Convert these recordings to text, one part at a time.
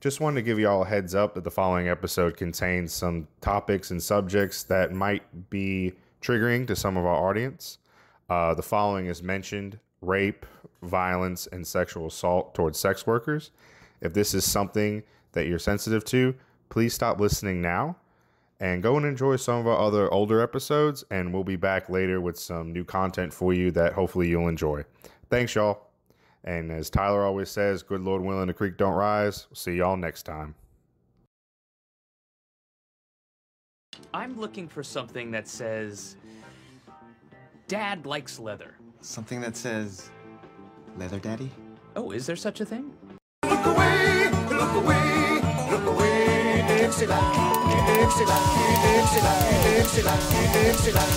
Just wanted to give you all a heads up that the following episode contains some topics and subjects that might be triggering to some of our audience. Uh, the following is mentioned rape, violence, and sexual assault towards sex workers. If this is something that you're sensitive to, please stop listening now and go and enjoy some of our other older episodes. And we'll be back later with some new content for you that hopefully you'll enjoy. Thanks, y'all. And as Tyler always says, good Lord willing, the creek don't rise. see y'all next time. I'm looking for something that says, Dad likes leather. Something that says, Leather Daddy? Oh, is there such a thing? Look away, look away, look away, Dixieland, Dixieland, Dixieland, Dixieland, Dixieland,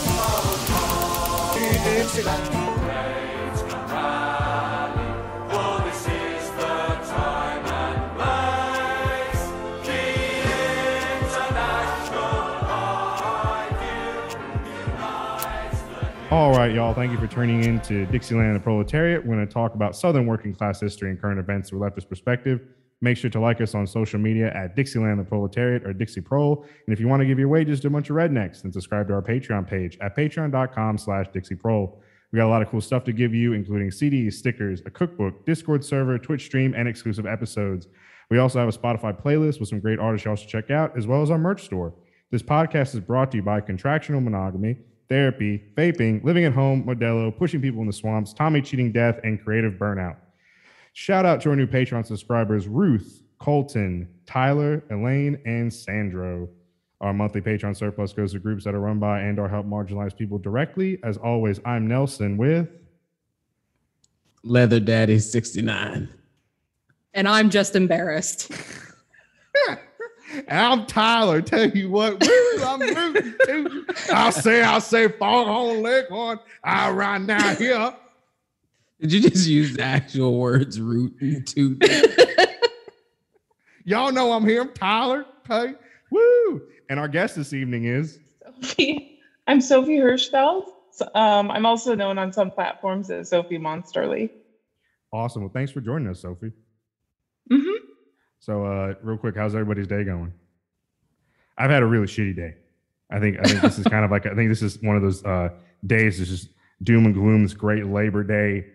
oh, Dixieland. All right, y'all. Thank you for tuning in to Dixieland and the Proletariat. We're going to talk about Southern working class history and current events through leftist perspective. Make sure to like us on social media at Dixieland the Proletariat or Dixie Prole. And if you want to give your wages to a bunch of rednecks, then subscribe to our Patreon page at patreon.com slash Dixie. We got a lot of cool stuff to give you, including CDs, stickers, a cookbook, Discord server, Twitch stream, and exclusive episodes. We also have a Spotify playlist with some great artists y'all should check out, as well as our merch store. This podcast is brought to you by Contractional Monogamy therapy, vaping, living at home, Modelo, pushing people in the swamps, Tommy cheating death, and creative burnout. Shout out to our new Patreon subscribers Ruth, Colton, Tyler, Elaine, and Sandro. Our monthly Patreon surplus goes to groups that are run by and or help marginalized people directly. As always, I'm Nelson with Leather Daddy 69. And I'm just embarrassed. And I'm Tyler. Tell you what, woo, I'm rooting too. I'll say, I'll say, foghorn leghorn. I'll ride down here. Did you just use the actual words rooting to? Y'all know I'm here. I'm Tyler. Hey, woo. And our guest this evening is Sophie. I'm Sophie Hirschfeld. Um, I'm also known on some platforms as Sophie Monsterly. awesome. Well, thanks for joining us, Sophie. So, uh, real quick, how's everybody's day going? I've had a really shitty day. I think I think this is kind of like I think this is one of those uh, days. It's just doom and gloom. This great Labor Day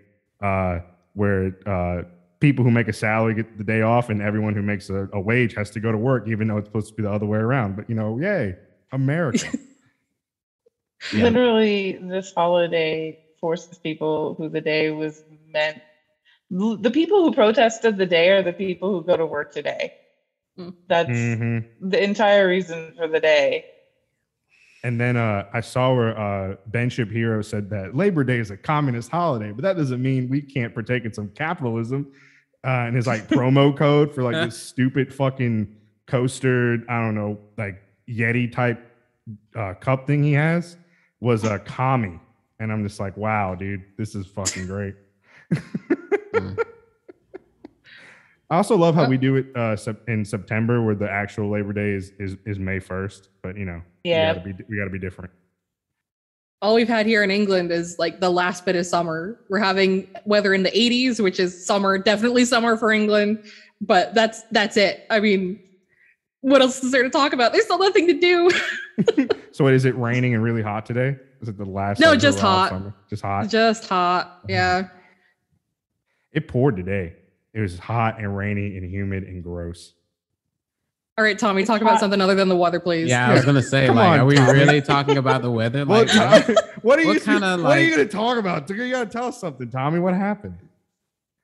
uh, where uh, people who make a salary get the day off, and everyone who makes a, a wage has to go to work, even though it's supposed to be the other way around. But you know, yay, America! Yeah. Literally, this holiday forces people who the day was meant. The people who protested the day are the people who go to work today. Mm. That's Mhm. the entire reason for the day. And then uh, I saw where uh, Ben Shapiro said that Labor Day is a communist holiday, but that doesn't mean we can't partake in some capitalism. Uh, and his like promo code for like this stupid fucking coaster, I don't know, like Yeti type uh, cup thing he has was a commie. And I'm just like, wow, dude, this is fucking great. Mm. I also love how we do it uh, in September, where the actual Labor Day is is, is May first. But you know, Yeah. we gotta be be different. All we've had here in England is like the last bit of summer. We're having weather in the 80s, which is summer, definitely summer for England, but that's that's it. I mean, what else is there to talk about? There's still nothing to do. So, what, is it raining and really hot today? Is it the last? No, just hot. Summer? Just hot. Just hot. Yeah. It poured today. It was hot and rainy and humid and gross. All right, Tommy, talk about something other than the weather, please. Yeah, I was gonna say, Come like, on, are we Tommy. really talking about the weather? Like, What, what? what are you? what kinda, what are you going to talk about? You got to tell us something, Tommy. What happened?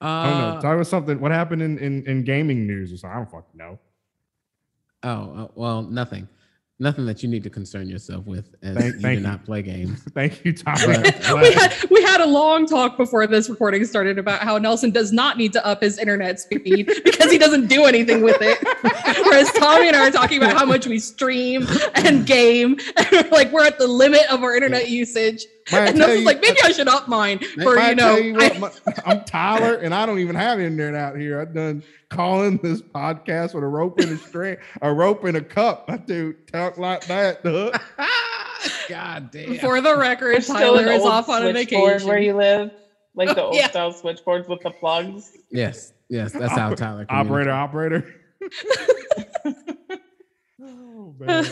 I don't know. Uh, Talk about something. What happened in, in, in gaming news or something? I don't fucking know. oh, uh, well, nothing, nothing that you need to concern yourself with, as Thank- you thank do you. not play games. Thank you, Tommy. But- we had we had a long talk before this recording started about how Nelson does not need to up his internet speed because he doesn't do anything with it. Whereas Tommy and I are talking about how much we stream and game, and we're like we're at the limit of our internet usage. Man, And tell Nelson's you- like, maybe I should up mine for you know. you what, I- my- I'm Tyler, and I don't even have internet out here. I've done calling this podcast with a rope and a string, a rope and a cup. I do talk like that. duh. God damn. for the record, There's still Tyler is off on a switchboard vacation. where you live, like the old yeah. style switchboards with the plugs. yes, yes, that's how Oper- Tyler. Operator, operator. Oh, man.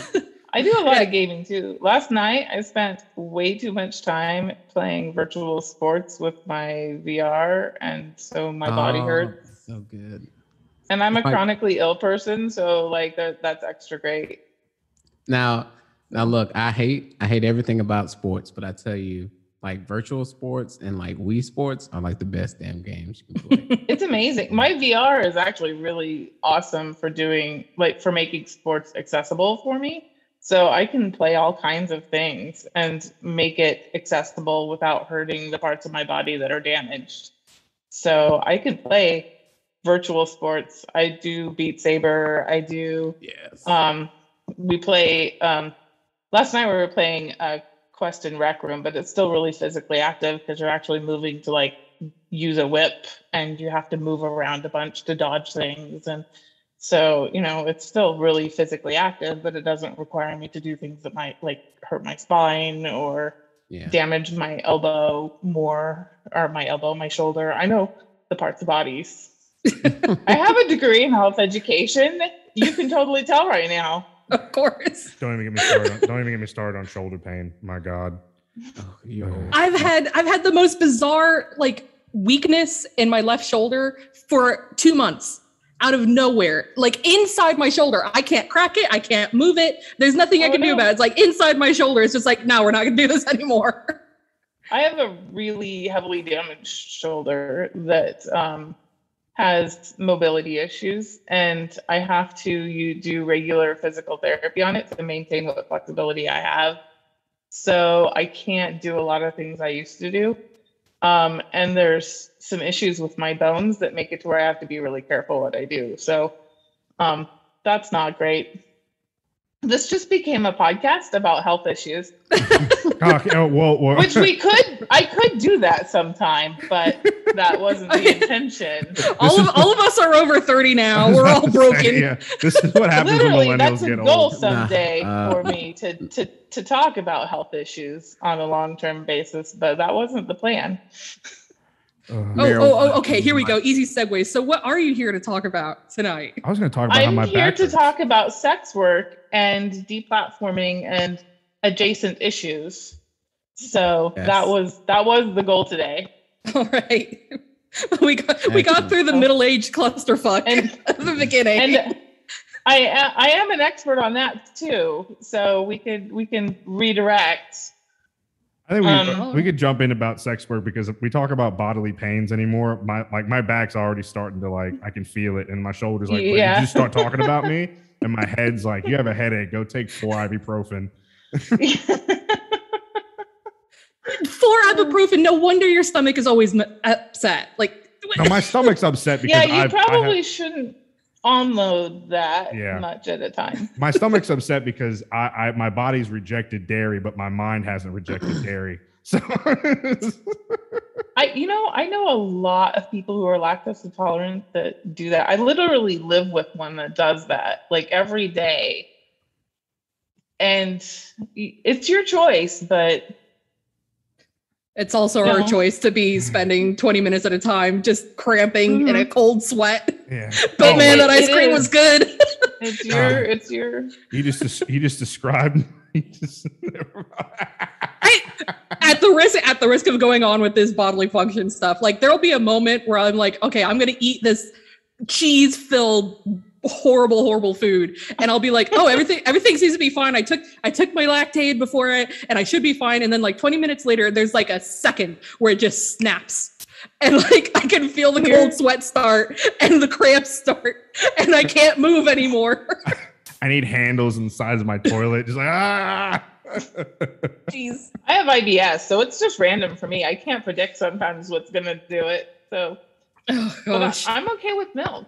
I do a lot of gaming too. Last night, I spent way too much time playing virtual sports with my VR, and so my body Oh, hurts. So good. And I'm a Right. chronically ill person, so like that, that's extra great. Now, now look, I hate I hate everything about sports, but I tell you, like virtual sports and like Wii sports are like the best damn games you can play. It's amazing. My VR is actually really awesome for doing like for making sports accessible for me. So I can play all kinds of things and make it accessible without hurting the parts of my body that are damaged. So I can play virtual sports. I do Beat Saber. I do yes. um, we play um, last night we were playing uh, Quest in Rec Room, but it's still really physically active because you're actually moving to like use a whip and you have to move around a bunch to dodge things and so you know it's still really physically active but it doesn't require me to do things that might like hurt my spine or yeah. damage my elbow more or my elbow my shoulder i know the parts of bodies i have a degree in health education you can totally tell right now of course. Don't even get me started. On, don't even get me started on shoulder pain. My God. Oh. oh. I've had I've had the most bizarre like weakness in my left shoulder for two months out of nowhere. Like inside my shoulder. I can't crack it. I can't move it. There's nothing I Oh, can do about it. It's like inside my shoulder. It's just like, no, we're not gonna do this anymore. I have a really heavily damaged shoulder that um, has mobility issues, and I have to you do regular physical therapy on it to maintain what flexibility I have. So I can't do a lot of things I used to do. Um, and there's some issues with my bones that make it to where I have to be really careful what I do. So um, that's not great. This just became a podcast about health issues Oh, whoa, whoa. which we could i could do that sometime but that wasn't the intention all of all of us are over 30 now. We're all broken. yeah, this is what happens literally when that's millennials a get goal old. someday Nah, uh, for me to to to talk about health issues on a long-term basis but that wasn't the plan Ugh. Uh-huh. Oh, oh, oh, okay. Here we go. Easy segue. So, what are you here to talk about tonight? I was going to talk about how i'm my here back. to hurts. talk about sex work and deplatforming and adjacent issues so Yes. that was that was the goal today All right. We got we got through the oh. middle age clusterfuck And- at the beginning. and I I am an expert on that too. So we could we can redirect. I think we, Um, we could jump in about sex work because if we talk about bodily pains anymore, my like my back's already starting to like I can feel it, and my shoulders like, "Wait, Yeah. you start talking about me? And my head's like, you have a headache, go take four ibuprofen. Four ibuprofen. No wonder your stomach is always upset. Like, No, my stomach's upset because yeah, you I've, I have- probably shouldn't unload that Yeah. much at a time. my stomach's upset because I, I my body's rejected dairy, but my mind hasn't rejected dairy. So I you know I know a lot of people who are lactose intolerant that do that. I literally live with one that does that like every day. And it's your choice, but it's also our choice to be mm-hmm. spending 20 minutes at a time just cramping in a mm-hmm. cold sweat. yeah, oh, But Oh, man, that it ice cream is. was good. it's um, your it's your he just des- he just described. He just, I, at the risk at the risk of going on with this bodily function stuff, like there'll be a moment where I'm like, okay, I'm gonna eat this cheese filled horrible horrible food and i'll be like oh everything everything seems to be fine i took i took my Lactaid before it and i should be fine and then like 20 minutes later there's like a second where it just snaps and like i can feel the cold sweat start and the cramps start and i can't move anymore I need handles in the sides of my toilet. Just like ah. jeez I have IBS, so it's just random for me. I can't predict sometimes what's gonna do it. So, oh gosh I, am okay with milk.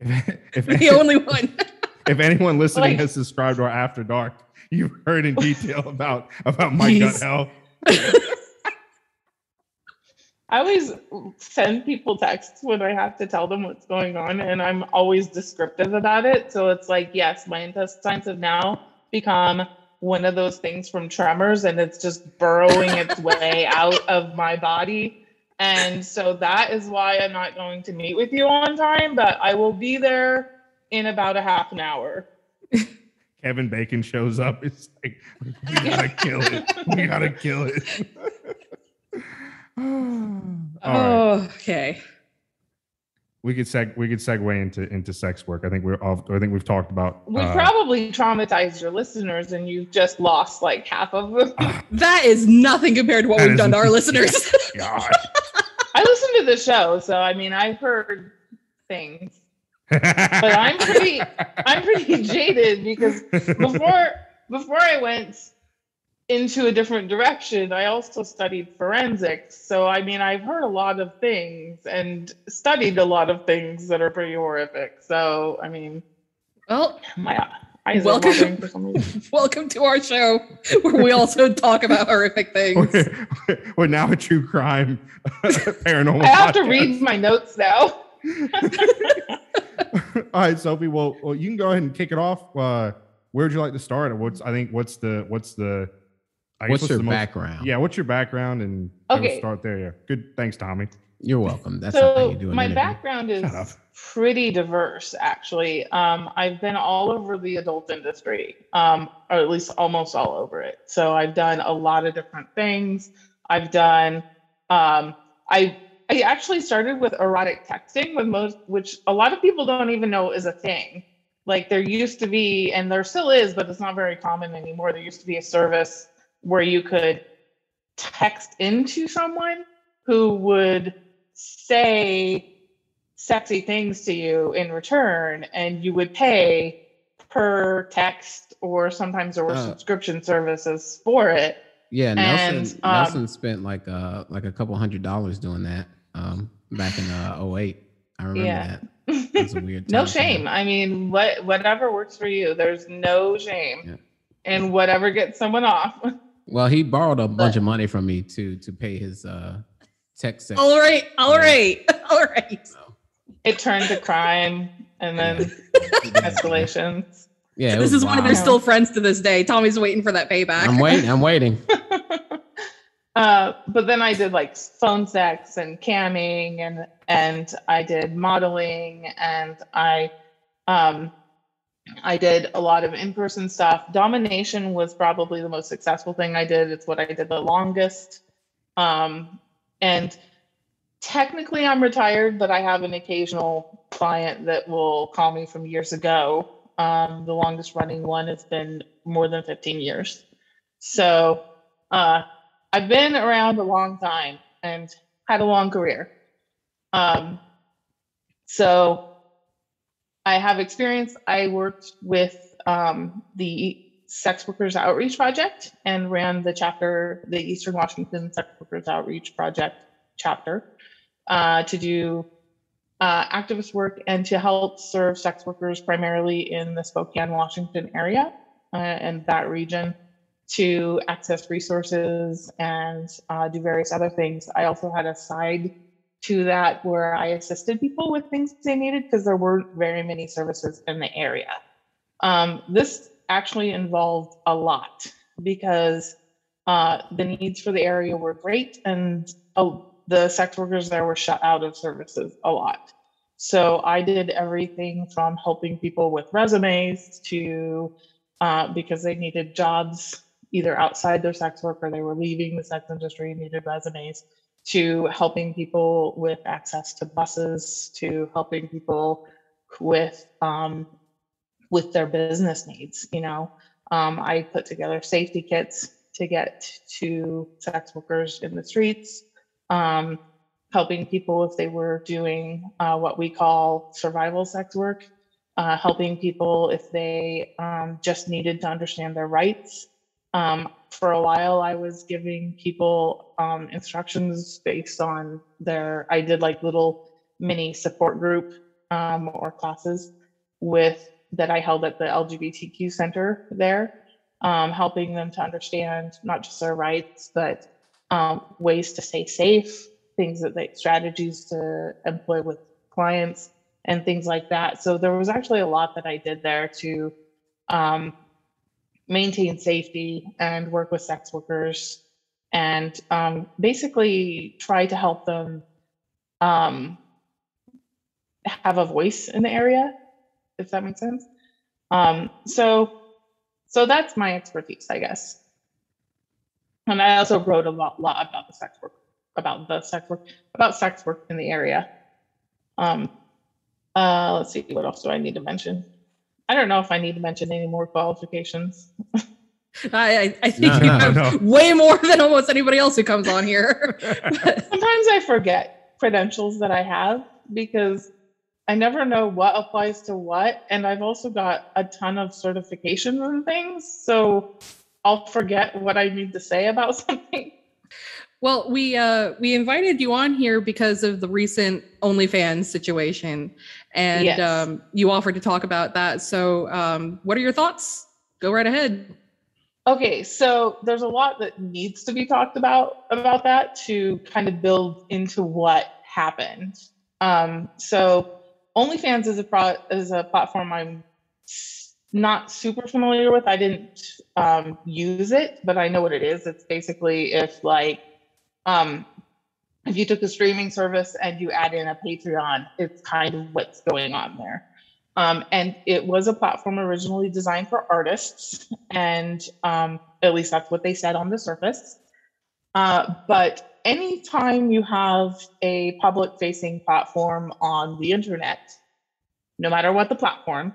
If, the only one if anyone listening Like- has subscribed to our After Dark, you've heard in detail about about my gut health. I always send people texts when I have to tell them what's going on, and I'm always descriptive about it. So it's like, yes, my intestines have now become one of those things from tremors, and it's just burrowing its way out of my body. And so that is why I'm not going to meet with you on time, but I will be there in about a half an hour. Kevin Bacon shows up. It's like we gotta kill it. We gotta kill it. All right. Oh, okay. We could seg we could segue into into sex work. I think we're off I think we've talked about We uh, probably traumatized your listeners, and you've just lost like half of them. That is nothing compared to what we've done to our listeners. gosh. I listened to the show, so I mean, I've heard things, but I'm pretty, I'm pretty jaded because before before I went into a different direction, I also studied forensics. So I mean, I've heard a lot of things and studied a lot of things that are pretty horrific. So I mean, well, my eyes Welcome. are watering for some reason. welcome to our show where we also talk about horrific things. we're, we're now a true crime paranormal. I have to read my notes now. All right, Sophie. Well, well, you can go ahead and kick it off. Uh, where would you like to start? What's I think what's the what's the I What's your the most- background? Yeah, what's your background? And we'll Okay. start there. Yeah, good. Thanks, Tommy. You're welcome. That's not how so you do an my interview. background is Shut up. Pretty diverse actually. Um, i've been all over the adult industry um, or at least almost all over it. So i've done a lot of different things. I've done um, i i actually started with erotic texting with most which a lot of people don't even know is a thing. Like there used to be and there still is but it's not very common anymore. There used to be a service where you could text into someone who would say sexy things to you in return and you would pay per text or sometimes there were Uh. subscription services for it Yeah, Nelson um, Nelson spent like uh like a couple hundred dollars doing that um back in uh 08. I remember Yeah. that. It was a weird no time for him. shame i mean what whatever works for you there's no shame Yeah. and whatever gets someone off Well, he borrowed a bunch of money from me to to pay his uh tech sex. All right, all Yeah. right, all right. So, it turned to crime and then escalations yeah, it this was is why wild. they're still friends to this day. Tommy's waiting for that payback. I'm waiting. I'm waiting. uh, but then I did like phone sex and camming and and I did modeling and I um I did a lot of in-person stuff. Domination was probably the most successful thing I did. It's what I did the longest. Um, and technically I'm retired, but I have an occasional client that will call me from years ago. Um, the longest running one has been more than 15 years. So uh, I've been around a long time and had a long career. Um, so I have experience. I worked with um, the Sex Workers Outreach Project and ran the chapter, the Eastern Washington Sex Workers Outreach Project chapter, uh, to do uh, activist work and to help serve sex workers primarily in the Spokane, Washington area uh, and that region to access resources and uh, do various other things. I also had a side to that where I assisted people with things they needed because there weren't very many services in the area. Um, this actually involved a lot because uh, the needs for the area were great and uh, the sex workers there were shut out of services a lot. So I did everything from helping people with resumes to uh, because they needed jobs either outside their sex work or they were leaving the sex industry and needed resumes to helping people with access to buses to helping people with um, with their business needs you know um, i put together safety kits to get to sex workers in the streets um, helping people if they were doing uh, what we call survival sex work uh, helping people if they um, just needed to understand their rights. Um, for a while i was giving people um, instructions based on their i did like little mini support group um, or classes with that i held at the lgbtq center there um, helping them to understand not just their rights but um, ways to stay safe things that they strategies to employ with clients and things like that so there was actually a lot that i did there to um, maintain safety and work with sex workers and um, basically try to help them um, have a voice in the area if that makes sense. Um, so, so that's my expertise, I guess. And I also wrote a lot, lot about the sex work, about the sex work, about sex work in the area. Um, uh, let's see, what else do I need to mention? I don't know if I need to mention any more qualifications. I, I, I think No, you no, have no. way more than almost anybody else who comes on here. Sometimes I forget credentials that I have because I never know what applies to what. And I've also got a ton of certifications and things. So I'll forget what I need to say about something. well, we uh, we invited you on here because of the recent OnlyFans situation, and Yes. um, you offered to talk about that. So, um, what are your thoughts? Go right ahead. Okay, so there's a lot that needs to be talked about about that to kind of build into what happened. Um, so OnlyFans is a pro- is a platform I'm not super familiar with. I didn't um, use it, but I know what it is. It's basically if like um, if you took a streaming service and you add in a Patreon, it's kind of what's going on there. Um, and it was a platform originally designed for artists, and um, at least that's what they said on the surface. Uh, but anytime you have a public facing platform on the internet, no matter what the platform,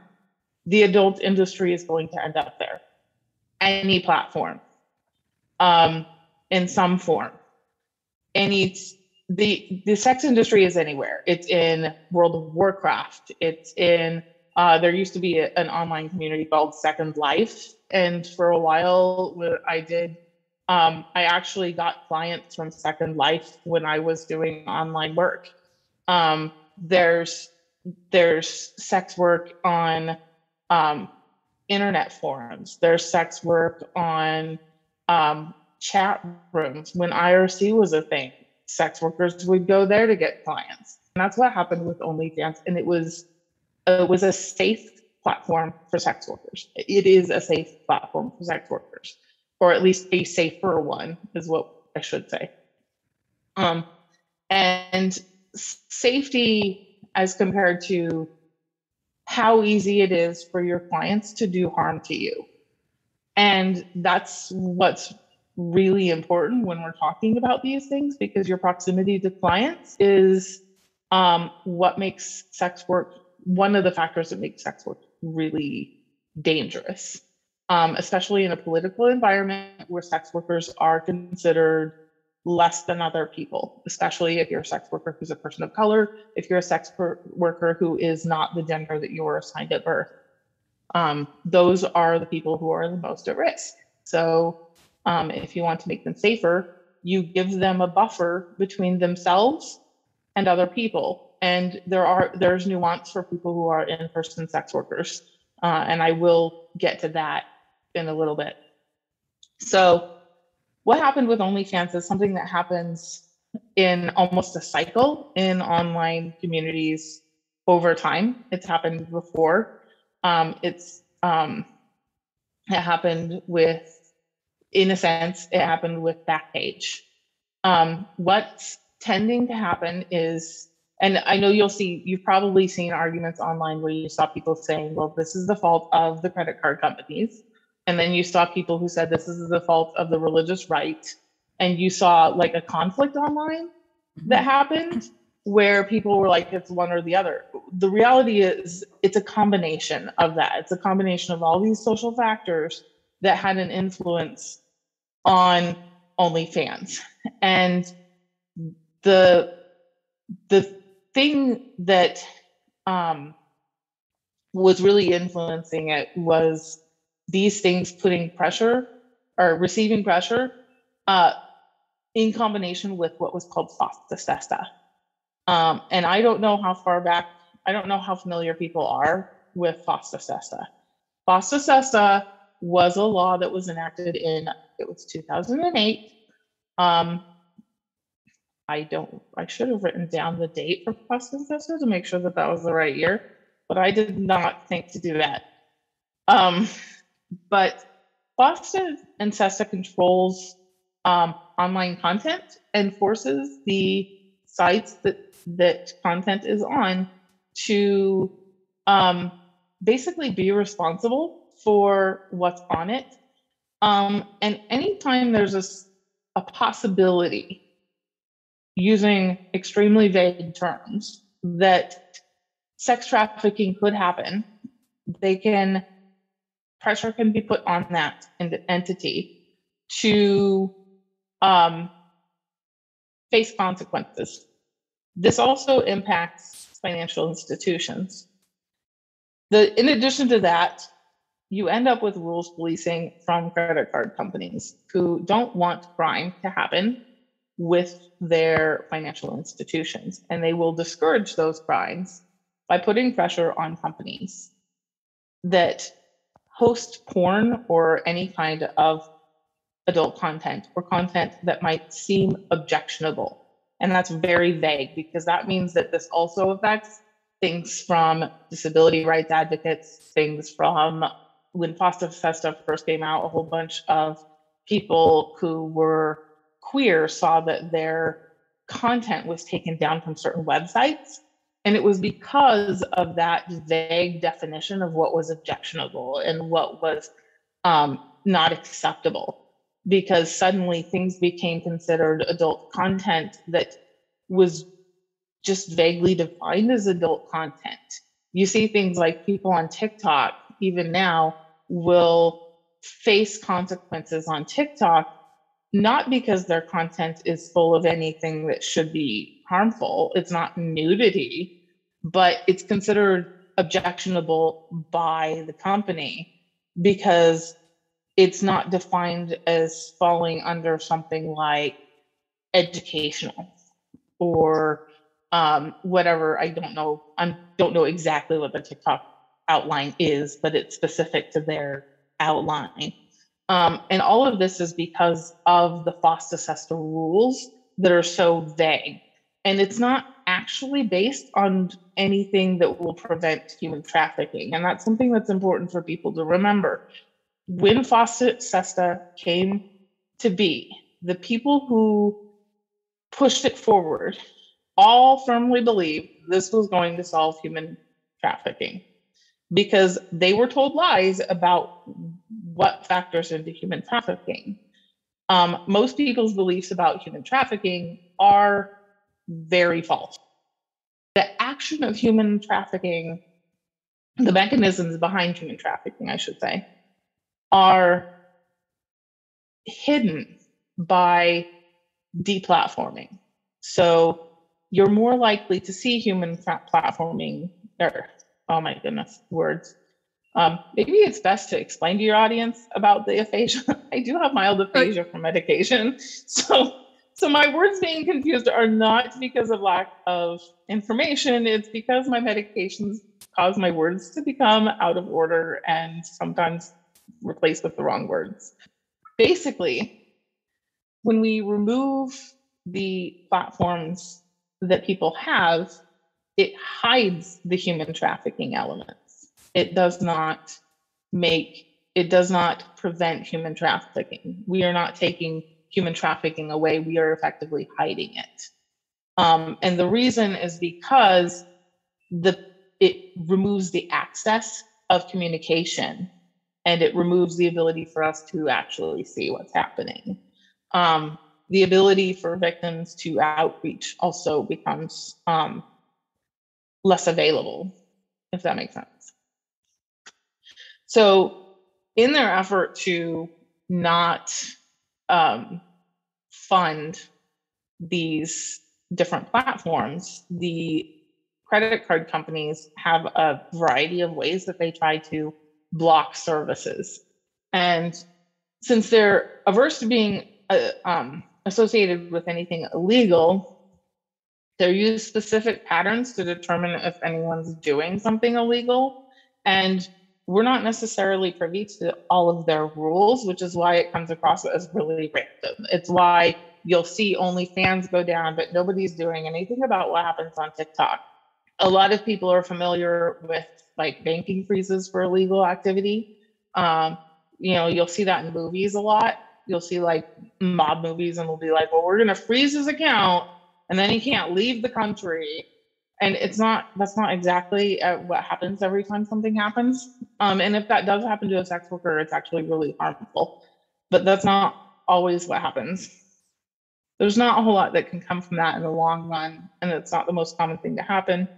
the adult industry is going to end up there. Any platform, um, in some form. Any the the sex industry is anywhere. It's in World of Warcraft. It's in uh, there used to be a- an online community called Second Life, and for a while, what I did, um, I actually got clients from Second Life when I was doing online work. Um, there's there's sex work on um, internet forums. There's sex work on um, chat rooms. When IRC was a thing, sex workers would go there to get clients. And that's what happened with OnlyFans. And it was it was a safe platform for sex workers. It is a safe platform for sex workers, or at least a safer one, is what I should say. Um, and safety as compared to how easy it is for your clients to do harm to you. And that's what's really important when we're talking about these things because your proximity to clients is um, what makes sex work one of the factors that makes sex work really dangerous, um, especially in a political environment where sex workers are considered less than other people, especially if you're a sex worker who's a person of color, if you're a sex worker who is not the gender that you were assigned at birth. Um, those are the people who are the most at risk. So um, if you want to make them safer, you give them a buffer between themselves and other people. And there are there's nuance for people who are in-person sex workers, uh, and I will get to that in a little bit. So, what happened with OnlyFans is something that happens in almost a cycle in online communities over time. It's happened before. Um, it's um, it happened with, in a sense, it happened with Backpage. Um, what's tending to happen is, and I know you'll see, you've probably seen arguments online where you saw people saying, well, this is the fault of the credit card companies. And then you saw people who said this is the fault of the religious right. And you saw like a conflict online that happened where people were like, it's one or the other. The reality is, it's a combination of that. It's a combination of all these social factors that had an influence on OnlyFans. And the the thing that um, was really influencing it was these things putting pressure or receiving pressure uh, in combination with what was called FOSTA SESTA. Um, and I don't know how far back, I don't know how familiar people are with FOSTA SESTA. FOSTA SESTA was a law that was enacted in, it was 2008. Um, I don't, I should have written down the date for FOSTA SESTA to make sure that that was the right year, but I did not think to do that. Um, but FOSTA and SESTA controls um, online content and forces the sites that that content is on to um, basically be responsible for what's on it. Um, and anytime there's a, a possibility using extremely vague terms that sex trafficking could happen, they can pressure can be put on that en- entity to um, face consequences. This also impacts financial institutions. The, in addition to that, you end up with rules policing from credit card companies who don't want crime to happen with their financial institutions, and they will discourage those crimes by putting pressure on companies that host porn or any kind of adult content or content that might seem objectionable. And that's very vague because that means that this also affects things from disability rights advocates, things from when FOSTA SESTA first came out, a whole bunch of people who were queer saw that their content was taken down from certain websites. And it was because of that vague definition of what was objectionable and what was um, not acceptable. Because suddenly things became considered adult content that was just vaguely defined as adult content. You see things like people on TikTok, even now, will face consequences on TikTok, not because their content is full of anything that should be harmful. It's not nudity, but it's considered objectionable by the company because it's not defined as falling under something like educational or um, whatever. I don't know. I don't know exactly what the TikTok outline is, but it's specific to their outline. Um, and all of this is because of the FOSTA SESTA rules that are so vague. And it's not actually based on anything that will prevent human trafficking. And that's something that's important for people to remember. When FOSTA SESTA came to be, the people who pushed it forward all firmly believed this was going to solve human trafficking because they were told lies about what factors into human trafficking. Um, most people's beliefs about human trafficking are very false. The action of human trafficking, the mechanisms behind human trafficking, I should say, are hidden by deplatforming. So you're more likely to see human platforming, or oh my goodness, words. Um, maybe it's best to explain to your audience about the aphasia. I do have mild aphasia from medication, so so my words being confused are not because of lack of information. It's because my medications cause my words to become out of order and sometimes replaced with the wrong words. Basically, when we remove the platforms that people have, it hides the human trafficking elements. It does not make, it does not prevent human trafficking. We are not taking human trafficking away, we are effectively hiding it. Um, and the reason is because the it removes the access of communication and it removes the ability for us to actually see what's happening. Um, the ability for victims to outreach also becomes um, less available, if that makes sense. So, in their effort to not um, fund these different platforms, the credit card companies have a variety of ways that they try to block services. And since they're averse to being uh, um, associated with anything illegal, they use specific patterns to determine if anyone's doing something illegal. And we're not necessarily privy to all of their rules, which is why it comes across as really random. It's why you'll see OnlyFans go down, but nobody's doing anything about what happens on TikTok. A lot of people are familiar with like banking freezes for illegal activity. Um, you know, you'll see that in movies a lot. You'll see like mob movies, and they'll be like, "Well, we're gonna freeze his account, and then he can't leave the country." And it's not that's not exactly uh, what happens every time something happens. Um, and if that does happen to a sex worker, it's actually really harmful. But that's not always what happens. There's not a whole lot that can come from that in the long run, and it's not the most common thing to happen.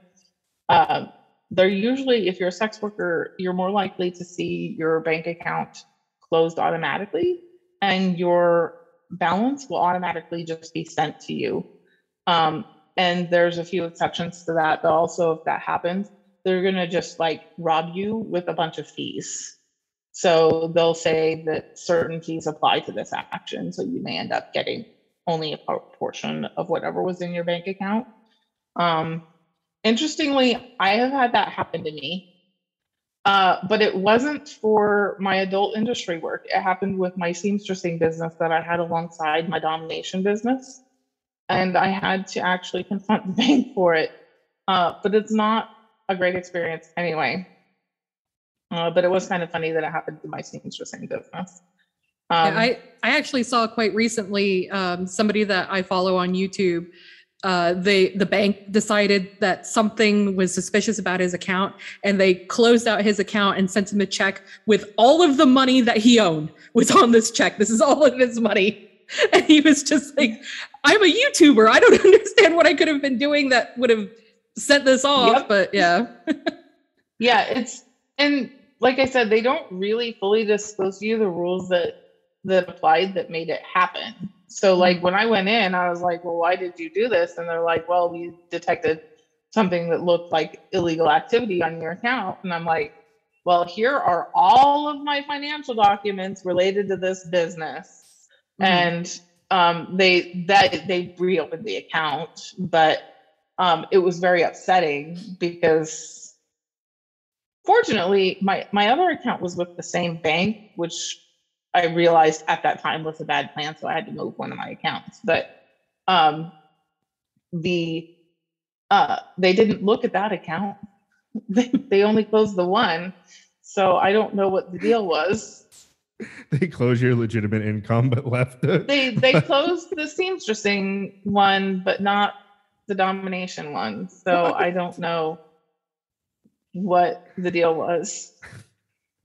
Uh, they're usually, if you're a sex worker, you're more likely to see your bank account closed automatically, and your balance will automatically just be sent to you. Um, and there's a few exceptions to that, but also if that happens, they're gonna just like rob you with a bunch of fees. So they'll say that certain fees apply to this action, so you may end up getting only a portion of whatever was in your bank account. Um, interestingly, I have had that happen to me. Uh, but it wasn't for my adult industry work. It happened with my seamstressing business that I had alongside my domination business. And I had to actually confront the bank for it. Uh, but it's not a great experience anyway. Uh, but it was kind of funny that it happened to my seamstressing business. Um, Yeah, I I actually saw quite recently um, somebody that I follow on YouTube. Uh, they the bank decided that something was suspicious about his account, and they closed out his account and sent him a check with all of the money that he owned was on this check. This is all of his money, and he was just like, "I'm a YouTuber. I don't understand what I could have been doing that would have sent this off." Yep. But yeah, yeah, it's and like I said, they don't really fully disclose to you the rules that that applied that made it happen. So mm-hmm. like when I went in, I was like, well, why did you do this? And they're like, well, we detected something that looked like illegal activity on your account. And I'm like, well, here are all of my financial documents related to this business. And um, they that they reopened the account, but um, it was very upsetting because fortunately my my other account was with the same bank, which I realized at that time was a bad plan, so I had to move one of my accounts. But um, the uh, they didn't look at that account. They, they only closed the one, so I don't know what the deal was. They close your legitimate income, but left the. They they closed the seamstressing one, but not the domination one. So I don't know what the deal was.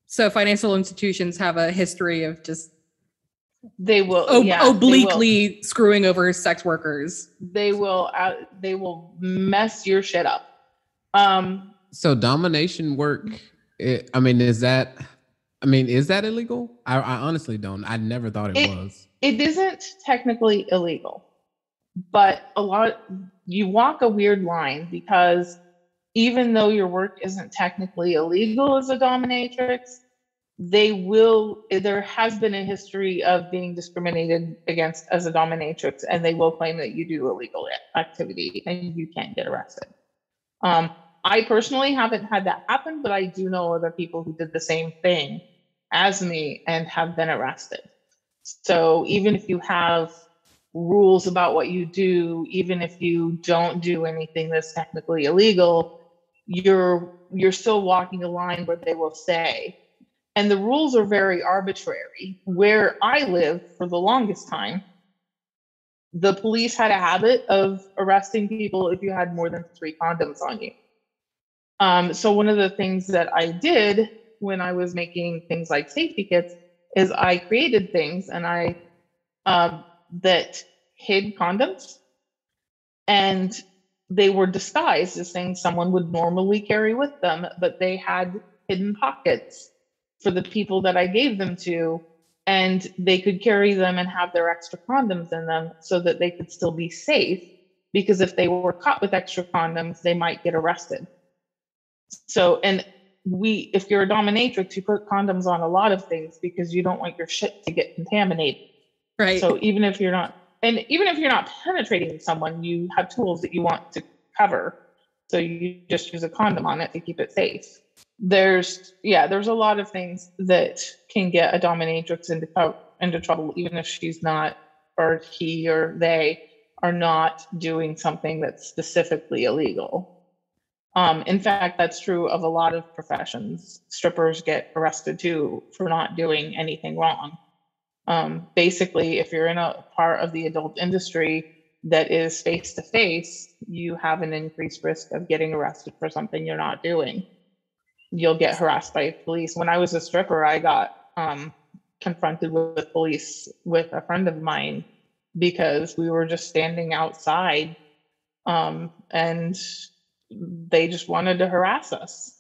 so financial institutions have a history of just They will ob- yeah, they will- obliquely screwing over sex workers. they will out, they will mess your shit up. Um, So domination work. It, I mean, is that? I mean, is that illegal? I, I honestly don't. I never thought it, It- was. it isn't technically illegal, but a lot you walk a weird line because even though your work isn't technically illegal as a dominatrix, they will there has been a history of being discriminated against as a dominatrix and they will claim that you do illegal activity and you can't get arrested. Um, I personally haven't had that happen, but I do know other people who did the same thing as me and have been arrested. So even if you have rules about what you do, even if you don't do anything that's technically illegal, you're you're still walking a line where they will say. And the rules are very arbitrary. Where I live for the longest time, the police had a habit of arresting people if you had more than three condoms on you. Um, so one of the things that I did when I was making things like safety kits is I created things and I um, that hid condoms, and they were disguised as things someone would normally carry with them, but they had hidden pockets for the people that I gave them to, and they could carry them and have their extra condoms in them so that they could still be safe. Because if they were caught with extra condoms, they might get arrested. So, and we, if you're a dominatrix, you put condoms on a lot of things because you don't want your shit to get contaminated. Right. So even if you're not, and even if you're not penetrating someone, you have tools that you want to cover. So you just use a condom on it to keep it safe. There's, yeah, there's a lot of things that can get a dominatrix into into trouble, even if she's not, or he or they are not doing something that's specifically illegal. Um, in fact, that's true of a lot of professions. Strippers get arrested too for not doing anything wrong. Um, basically, if you're in a part of the adult industry, that is face to face, you have an increased risk of getting arrested for something you're not doing. You'll get harassed by police. When I was a stripper, I got um, confronted with police with a friend of mine because we were just standing outside um, and they just wanted to harass us.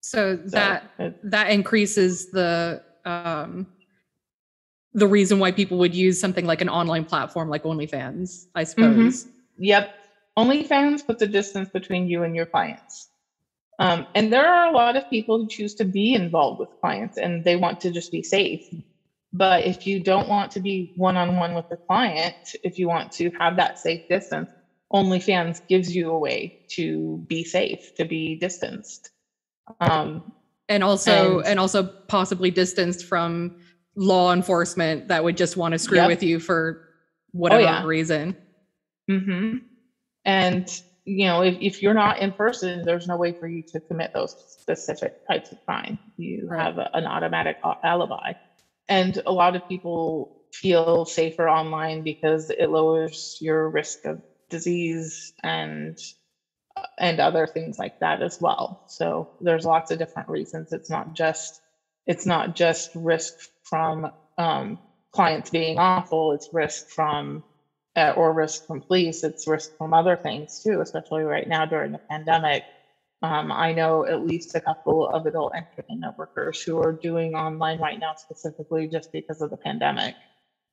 So So that it- that increases the um the reason why people would use something like an online platform like OnlyFans, I suppose. Yep. OnlyFans puts a distance between you and your clients. Um, and there are a lot of people who choose to be involved with clients and they want to just be safe. But if you don't want to be one on one with the client, if you want to have that safe distance, OnlyFans gives you a way to be safe, to be distanced. Um, And also And- and also possibly distanced from law enforcement that would just want to screw Yep. with you for whatever yeah. reason. hmm And you know, if, if you're not in person, there's no way for you to commit those specific types of crime. You Right. have a- an automatic alibi. And a lot of people feel safer online because it lowers your risk of disease and and other things like that as well. So there's lots of different reasons. It's not just it's not just risk from um, clients being awful. It's risk from uh, or risk from police. It's risk from other things too, especially right now during the pandemic. Um, I know at least a couple of adult entertainment workers who are doing online right now specifically just because of the pandemic.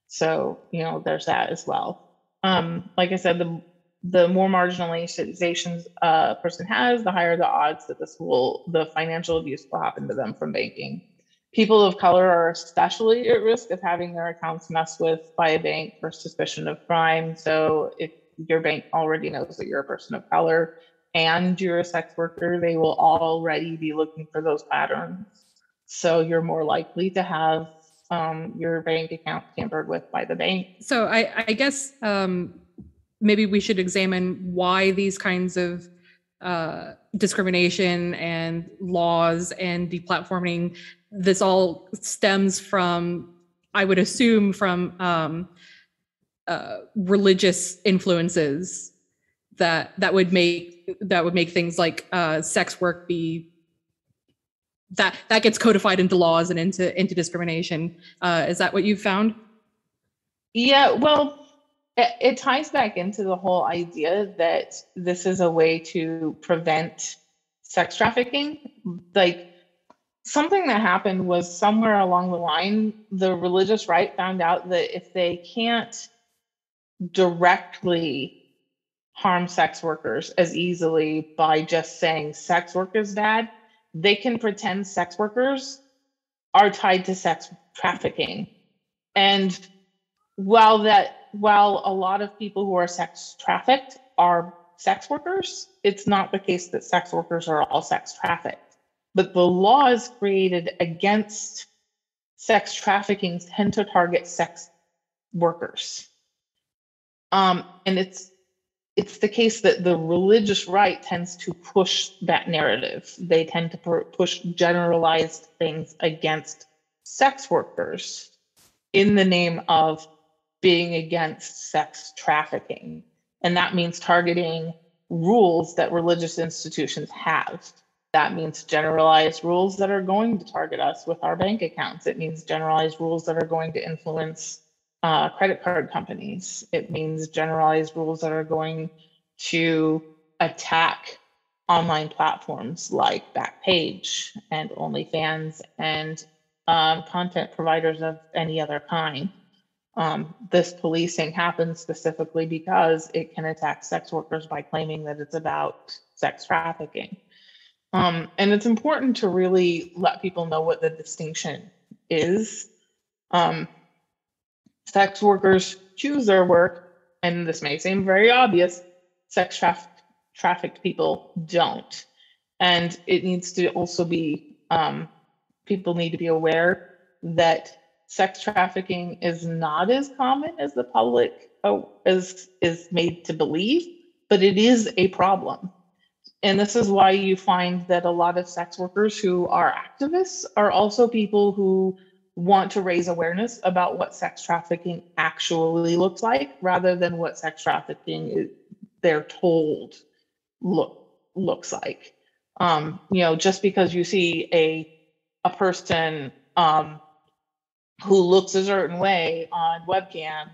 So, you know, there's that as well. Um, like I said, the the more marginalizations a person has, the higher the odds that this will, the financial abuse will happen to them from banking. People of color are especially at risk of having their accounts messed with by a bank for suspicion of crime. So if your bank already knows that you're a person of color and you're a sex worker, they will already be looking for those patterns. So you're more likely to have um, your bank account tampered with by the bank. So I, I guess um, maybe we should examine why these kinds of uh, discrimination and laws and deplatforming, this all stems from, I would assume, from um, uh, religious influences that that would make that would make things like uh, sex work be that that gets codified into laws and into into discrimination. Uh, is that what you've found? Yeah, well, it, it ties back into the whole idea that this is a way to prevent sex trafficking. Like something that happened was somewhere along the line, the religious right found out that if they can't directly harm sex workers as easily by just saying sex work is bad, they can pretend sex workers are tied to sex trafficking. And while that while a lot of people who are sex trafficked are sex workers, it's not the case that sex workers are all sex trafficked. But the laws created against sex trafficking tend to target sex workers. Um, and it's it's the case that the religious right tends to push that narrative. They tend to pu- push generalized things against sex workers in the name of being against sex trafficking. And that means targeting rules that religious institutions have. That means generalized rules that are going to target us with our bank accounts. It means generalized rules that are going to influence uh, credit card companies. It means generalized rules that are going to attack online platforms like Backpage and OnlyFans and um, content providers of any other kind. Um, this policing happens specifically because it can attack sex workers by claiming that it's about sex trafficking. Um, and it's important to really let people know what the distinction is. Um, sex workers choose their work, and this may seem very obvious, sex traf- trafficked people don't. And it needs to also be, um, people need to be aware that sex trafficking is not as common as the public oh, is, is made to believe, but it is a problem. And this is why you find that a lot of sex workers who are activists are also people who want to raise awareness about what sex trafficking actually looks like rather than what sex trafficking is, they're told look looks like um you know just because you see a a person um who looks a certain way on webcam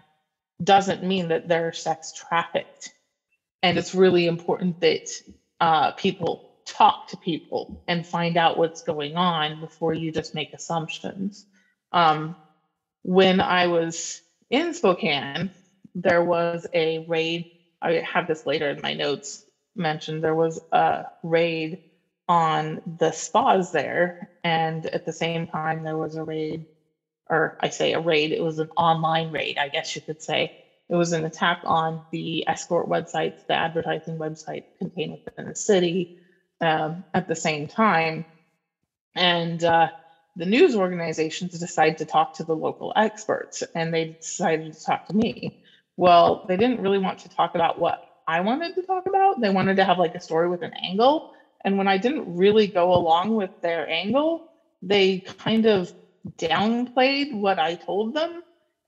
doesn't mean that they're sex trafficked and it's really important that uh, people talk to people and find out what's going on before you just make assumptions. Um, when I was in Spokane, there was a raid. I have this later in my notes mentioned. There was a raid on the spas there, and at the same time, there was a raid, or I say a raid, it was an online raid, I guess you could say. It was an attack on the escort websites, the advertising website contained within the city um, at the same time. And uh, the news organizations decided to talk to the local experts and they decided to talk to me. Well, they didn't really want to talk about what I wanted to talk about. They wanted to have like a story with an angle. And when I didn't really go along with their angle, they kind of downplayed what I told them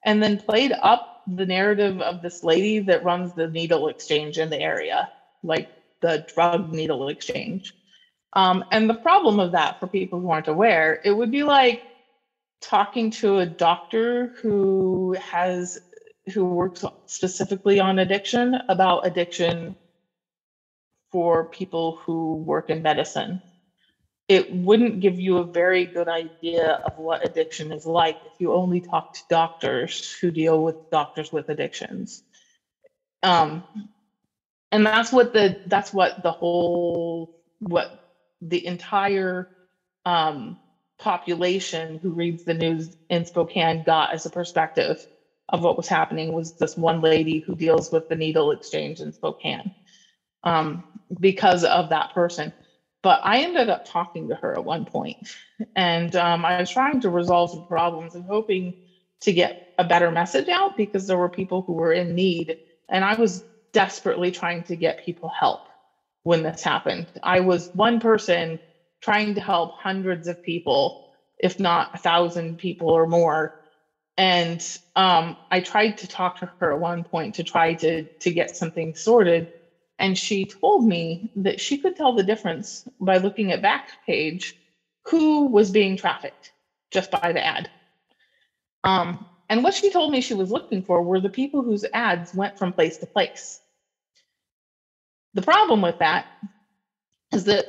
and then played up the narrative of this lady that runs the needle exchange in the area, like the drug needle exchange. Um, and the problem of that, for people who aren't aware, it would be like talking to a doctor who has who works specifically on addiction about addiction for people who work in medicine. It wouldn't give you a very good idea of what addiction is like if you only talk to doctors who deal with doctors with addictions. Um, and that's what the that's what the whole what the entire um, population who reads the news in Spokane got as a perspective of what was happening was this one lady who deals with the needle exchange in Spokane um, because of that person. But I ended up talking to her at one point, and um, I was trying to resolve some problems and hoping to get a better message out because there were people who were in need, and I was desperately trying to get people help when this happened. I was one person trying to help hundreds of people, if not a thousand people or more. And um, I tried to talk to her at one point to try to to get something sorted. And she told me that she could tell the difference by looking at Backpage who was being trafficked just by the ad. Um, and what she told me she was looking for were the people whose ads went from place to place. The problem with that is that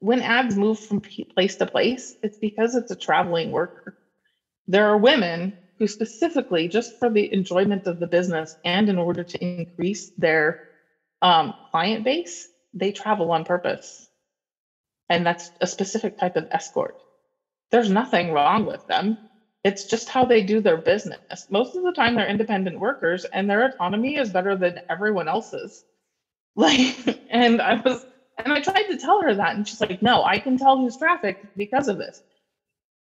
when ads move from place to place, it's because it's a traveling worker. There are women who specifically, just for the enjoyment of the business and in order to increase their um, client base, they travel on purpose. And that's a specific type of escort. There's nothing wrong with them. It's just how they do their business. Most of the time, they're independent workers and their autonomy is better than everyone else's. Like, and I was, and I tried to tell her that, and she's like, no, I can tell who's trafficked because of this.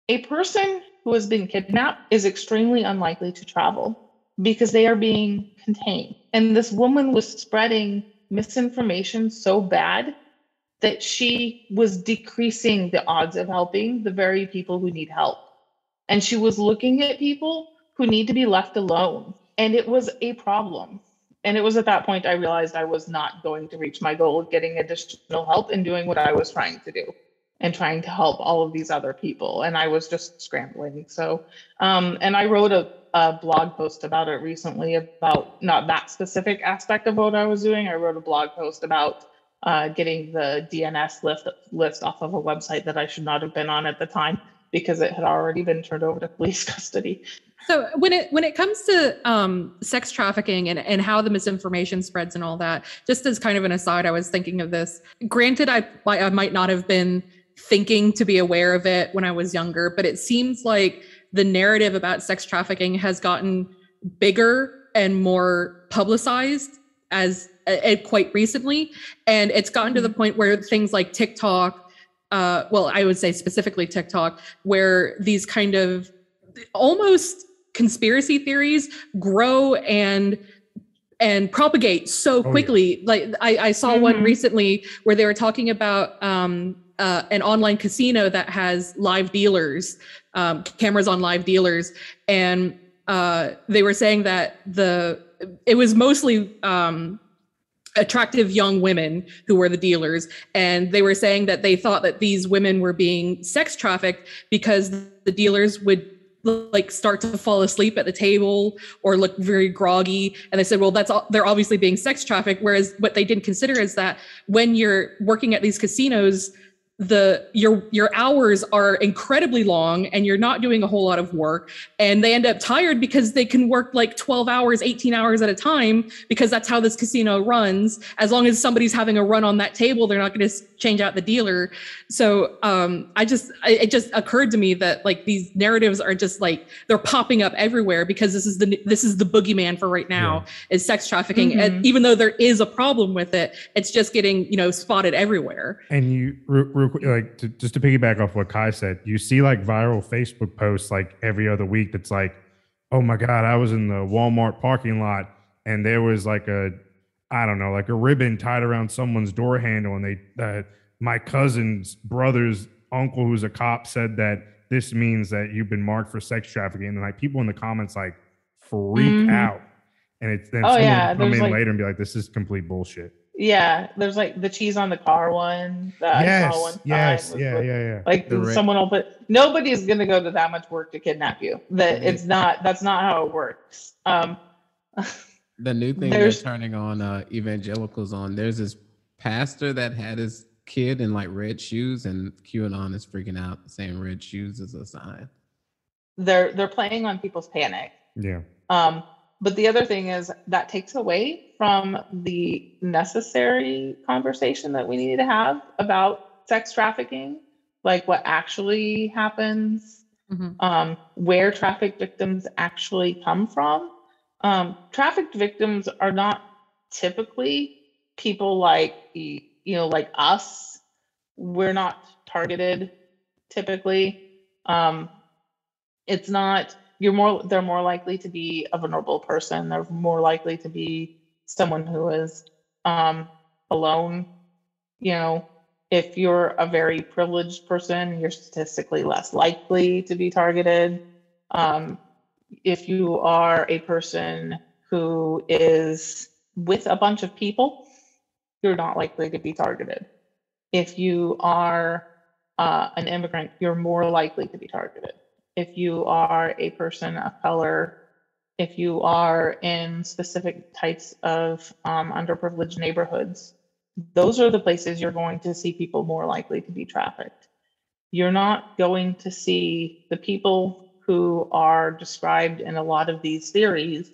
A person who has been kidnapped is extremely unlikely to travel because they are being contained. And this woman was spreading misinformation so bad that she was decreasing the odds of helping the very people who need help. And she was looking at people who need to be left alone. And it was a problem and it was at that point I realized I was not going to reach my goal of getting additional help and doing what I was trying to do and trying to help all of these other people. And I was just scrambling. So, um, and I wrote a, a blog post about it recently about not that specific aspect of what I was doing. I wrote a blog post about uh, getting the DNS list list off of a website that I should not have been on at the time because it had already been turned over to police custody. So when it when it comes to um, sex trafficking and, and how the misinformation spreads and all that, just as kind of an aside, I was thinking of this. Granted, I I might not have been thinking to be aware of it when I was younger, but it seems like the narrative about sex trafficking has gotten bigger and more publicized as uh, quite recently, and it's gotten to the mm-hmm. point where things like TikTok. Uh, well, I would say specifically TikTok, where these kind of almost conspiracy theories grow and and propagate so quickly. Oh, yeah. Like I, I saw mm-hmm. one recently where they were talking about um, uh, an online casino that has live dealers, um, cameras on live dealers, and uh, they were saying that the it was mostly um, attractive young women who were the dealers. And they were saying that they thought that these women were being sex trafficked because the dealers would like start to fall asleep at the table or look very groggy. And they said well that's all they're obviously being sex trafficked. Whereas what they didn't consider is that when you're working at these casinos the your your hours are incredibly long and you're not doing a whole lot of work. And they end up tired because they can work like 12 hours 18 hours at a time because that's how this casino runs. As long as somebody's having a run on that table they're not going to change out the dealer. So um i just I, it just occurred to me that like these narratives are just like they're popping up everywhere because this is the this is the boogeyman for right now is sex trafficking. And Mhm. even though there is a problem with it it's just getting you know spotted everywhere. And you, real, real quick, like, to, just to piggyback off what Kai said, you see like viral Facebook posts like every other week that's like, oh my God, I was in the Walmart parking lot and there was like a, I don't know, like a ribbon tied around someone's door handle. And they, uh, my cousin's brother's uncle, who's a cop, said that this means that you've been marked for sex trafficking. And like people in the comments like freak Mhm. out. And it's then Oh, someone yeah, come there's, in like- later and be like, this is complete bullshit. Yeah, there's like the cheese on the car one that I yes, saw one time. yes, was yeah, like- yeah, yeah. Like The re- someone will put nobody's gonna go to that much work to kidnap you. That it's not that's not how it works. Um The new thing There's- they're turning on uh, evangelicals on. There's this pastor that had his kid in like red shoes, and QAnon is freaking out, saying red shoes is a sign. they're they're playing on people's panic. Yeah. Um, but the other thing is that takes away from the necessary conversation that we need to have about sex trafficking, like what actually happens, Mhm. um, where trafficked victims actually come from. Um, trafficked victims are not typically people like you know like us. We're not targeted typically. Um, it's not you're more they're more likely to be a vulnerable person. They're more likely to be someone who is um alone. You know if you're a very privileged person you're statistically less likely to be targeted. Um if you are a person who is with a bunch of people you're not likely to be targeted. If you are uh, an immigrant you're more likely to be targeted if you are a person of color, if you are in specific types of um, underprivileged neighborhoods, those are the places you're going to see people more likely to be trafficked. You're not going to see the people who are described in a lot of these theories.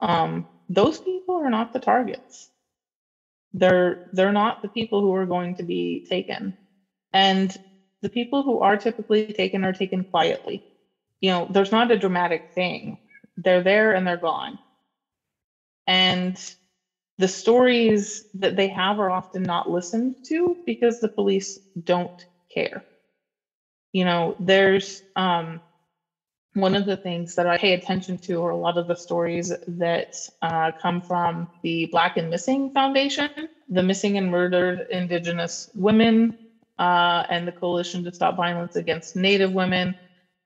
Um, those people are not the targets. They're they're not the people who are going to be taken. And the people who are typically taken are taken quietly. You know, there's not a dramatic thing. They're there and they're gone. And the stories that they have are often not listened to because the police don't care. You know, there's um, one of the things that I pay attention to are a lot of the stories that uh, come from the Black and Missing Foundation, the Missing and Murdered Indigenous Women uh, and the Coalition to Stop Violence Against Native Women.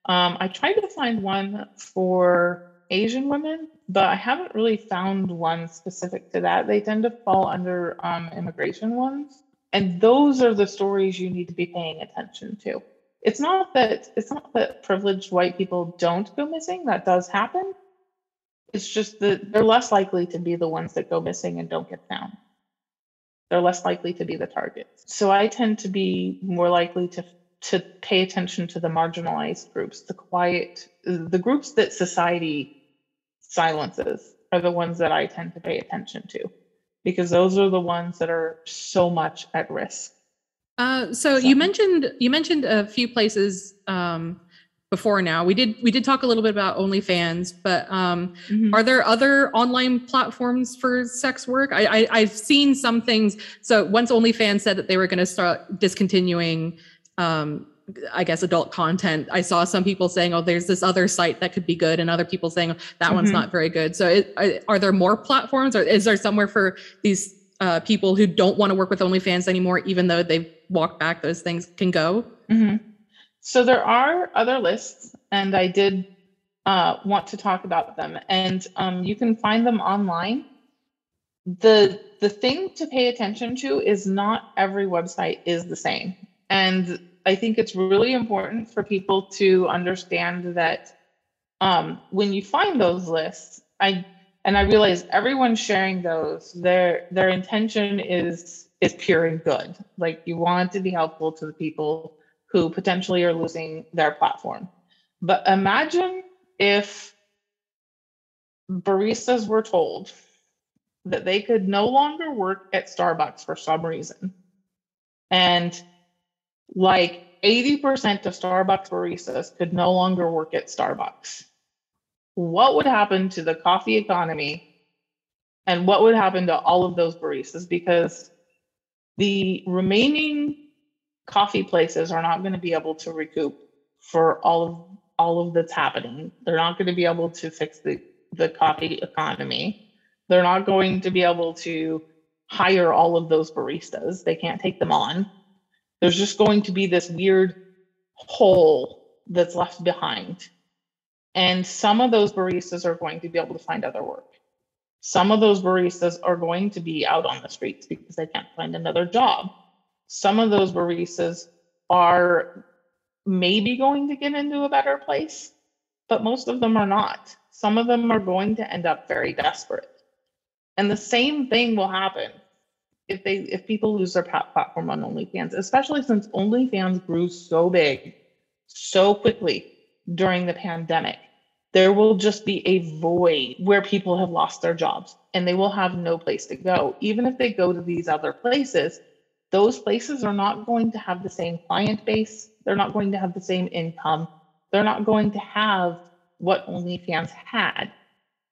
Um, I tried to find one for Asian women, but I haven't really found one specific to that. They tend to fall under um, immigration ones, and those are the stories you need to be paying attention to. It's not that it's not that privileged white people don't go missing. That does happen. It's just that they're less likely to be the ones that go missing and don't get found they're less likely to be the targets. So I tend to be more likely to to pay attention to the marginalized groups, the quiet, the groups that society silences are the ones that I tend to pay attention to because those are the ones that are so much at risk. Uh, so you mentioned you mentioned a few places um, before now. We did we did talk a little bit about OnlyFans, but um, are there other online platforms for sex work? I, I I've seen some things. So once OnlyFans said that they were going to start discontinuing, um, I guess adult content. I saw some people saying, "Oh, there's this other site that could be good," and other people saying that one's Mhm. not very good. So it, are- there more platforms, or is there somewhere for these uh, people who don't want to work with OnlyFans anymore, even though they've walked back those things, can go? hmm So there are other lists, and I did uh, want to talk about them, and um, you can find them online. the The thing to pay attention to is not every website is the same, and I think it's really important for people to understand that um, when you find those lists, I and I realize everyone's sharing those. Their their intention is is pure and good. Like you want to be helpful to the people who potentially are losing their platform. But imagine if baristas were told that they could no longer work at Starbucks for some reason. And like 80% of Starbucks baristas could no longer work at Starbucks. What would happen to the coffee economy? And what would happen to all of those baristas? Because the remaining coffee places are not going to be able to recoup for all of all of that's happening. They're not going to be able to fix the, the coffee economy. They're not going to be able to hire all of those baristas. They can't take them on. There's just going to be this weird hole that's left behind. And some of those baristas are going to be able to find other work. Some of those baristas are going to be out on the streets because they can't find another job. Some of those baristas are maybe going to get into a better place, but most of them are not. Some of them are going to end up very desperate. And the same thing will happen if they if people lose their platform on OnlyFans, especially since OnlyFans grew so big so quickly during the pandemic. There will just be a void where people have lost their jobs and they will have no place to go. Even if they go to these other places, those places are not going to have the same client base. They're not going to have the same income. They're not going to have what OnlyFans had.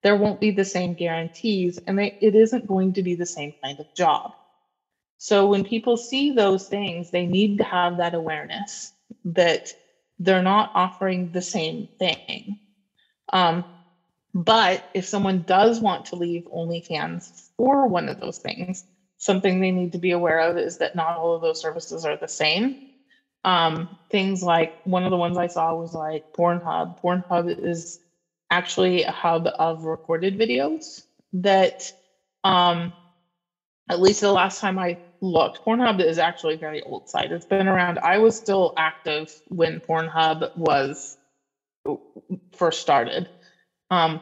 There won't be the same guarantees, and they, it isn't going to be the same kind of job. So when people see those things, they need to have that awareness that they're not offering the same thing. Um, but if someone does want to leave OnlyFans for one of those things, something they need to be aware of is that not all of those services are the same. Um, things like one of the ones I saw was like Pornhub. Pornhub is actually a hub of recorded videos that, um, at least the last time I looked, Pornhub is actually a very old site. It's been around. I was still active when Pornhub was first started. Um,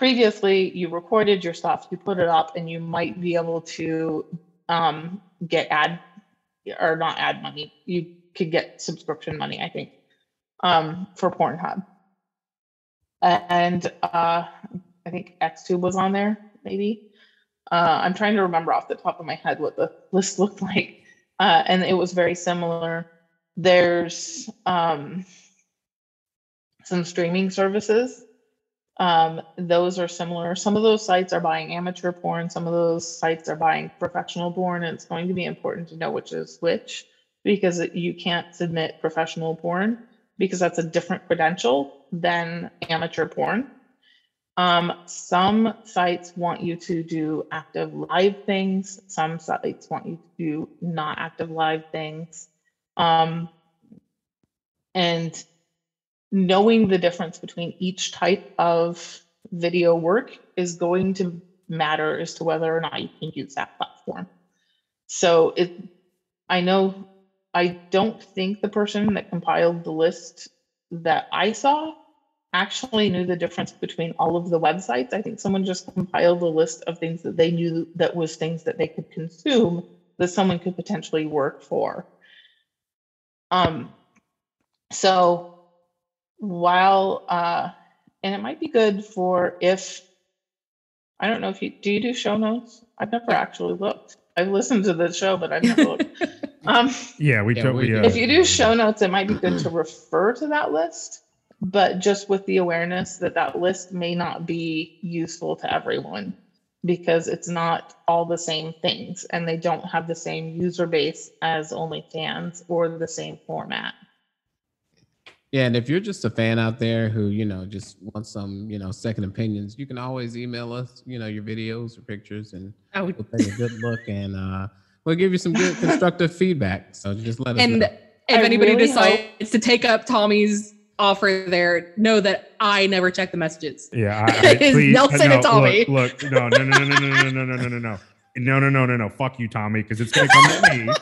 previously, you recorded your stuff, you put it up, and you might be able to um, get ad or not ad money. You could get subscription money, I think, um, for Pornhub. And uh, I think XTube was on there, maybe. Uh, I'm trying to remember off the top of my head what the list looked like. Uh, and it was very similar. There's um, some streaming services. Um, those are similar. Some of those sites are buying amateur porn, some of those sites are buying professional porn, and it's going to be important to know which is which because you can't submit professional porn because that's a different credential than amateur porn. Um, some sites want you to do active live things. Some sites want you to do not active live things. Um, and knowing the difference between each type of video work is going to matter as to whether or not you can use that platform. So it, I know, I don't think the person that compiled the list that I saw actually knew the difference between all of the websites. I think someone just compiled a list of things that they knew that was things that they could consume that someone could potentially work for. Um, so while uh, and it might be good for if I don't know if you do you do show notes? I've never actually looked. I've listened to the show, but I've never looked. Um, Yeah, we Yeah, took. we We, uh, if you do show notes, it might be good to refer to that list, but just with the awareness that that list may not be useful to everyone because it's not all the same things and they don't have the same user base as OnlyFans or the same format. Yeah, and if you're just a fan out there who, you know, just wants some, you know, second opinions, you can always email us, you know, your videos or pictures and I would- we'll take a good look and uh we'll give you some good constructive feedback. So just let us and know. if I anybody really decides to take up Tommy's offer there, know that I never check the messages. Yeah, I, I, It's please, Nelson no, and Tommy. Look, look, no, no, no, no, no, no, no, no, no, no, no, no, no, no, no, no, no. Fuck you, Tommy, because it's gonna come to me,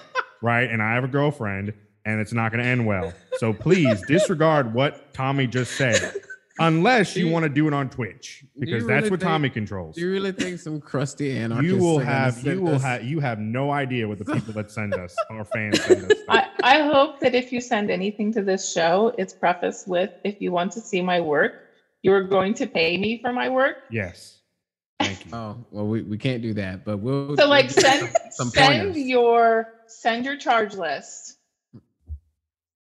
right? And I have a girlfriend, and it's not gonna end well. So please disregard what Tommy just said, unless you you- want to do it on Twitch, you because really that's what think- Tommy controls. Do you really think some crusty anarchists You will have, send you will have, you have no idea what the people that send us, our fans, send us. I, I hope that if you send anything to this show, it's prefaced with if you want to see my work, you're going to pay me for my work. Yes, thank you. Oh, well, we, we can't do that, but we'll So we'll like give you send some send pointers. your send your charge list.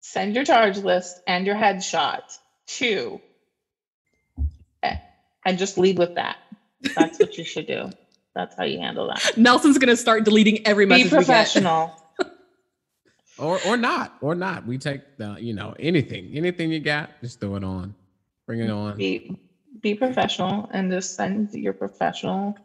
Send your charge list and your headshot to eh, and just lead with that. That's what you should do. That's how you handle that. Nelson's gonna start deleting every Be message. we get. professional. or or not, or not. We take the, you know, anything, anything you got, just throw it on. Bring it on. Be be professional and just send your professional.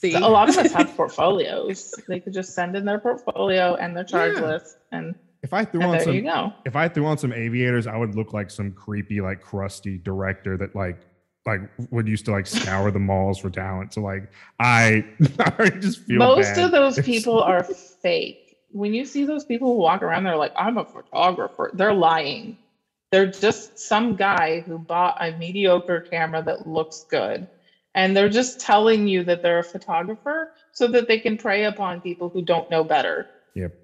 See, A lot of us have portfolios. They could just send in their portfolio and their charge Yeah. list, and, If I threw and on there some, you go. if I threw on some aviators, I would look like some creepy, like crusty director that like like would used to like scour the malls for talent. So like I, I just feel Most bad. of those people are fake. When you see those people who walk around, they're like, I'm a photographer. They're lying. They're just some guy who bought a mediocre camera that looks good. And they're just telling you that they're a photographer so that they can prey upon people who don't know better. Yep.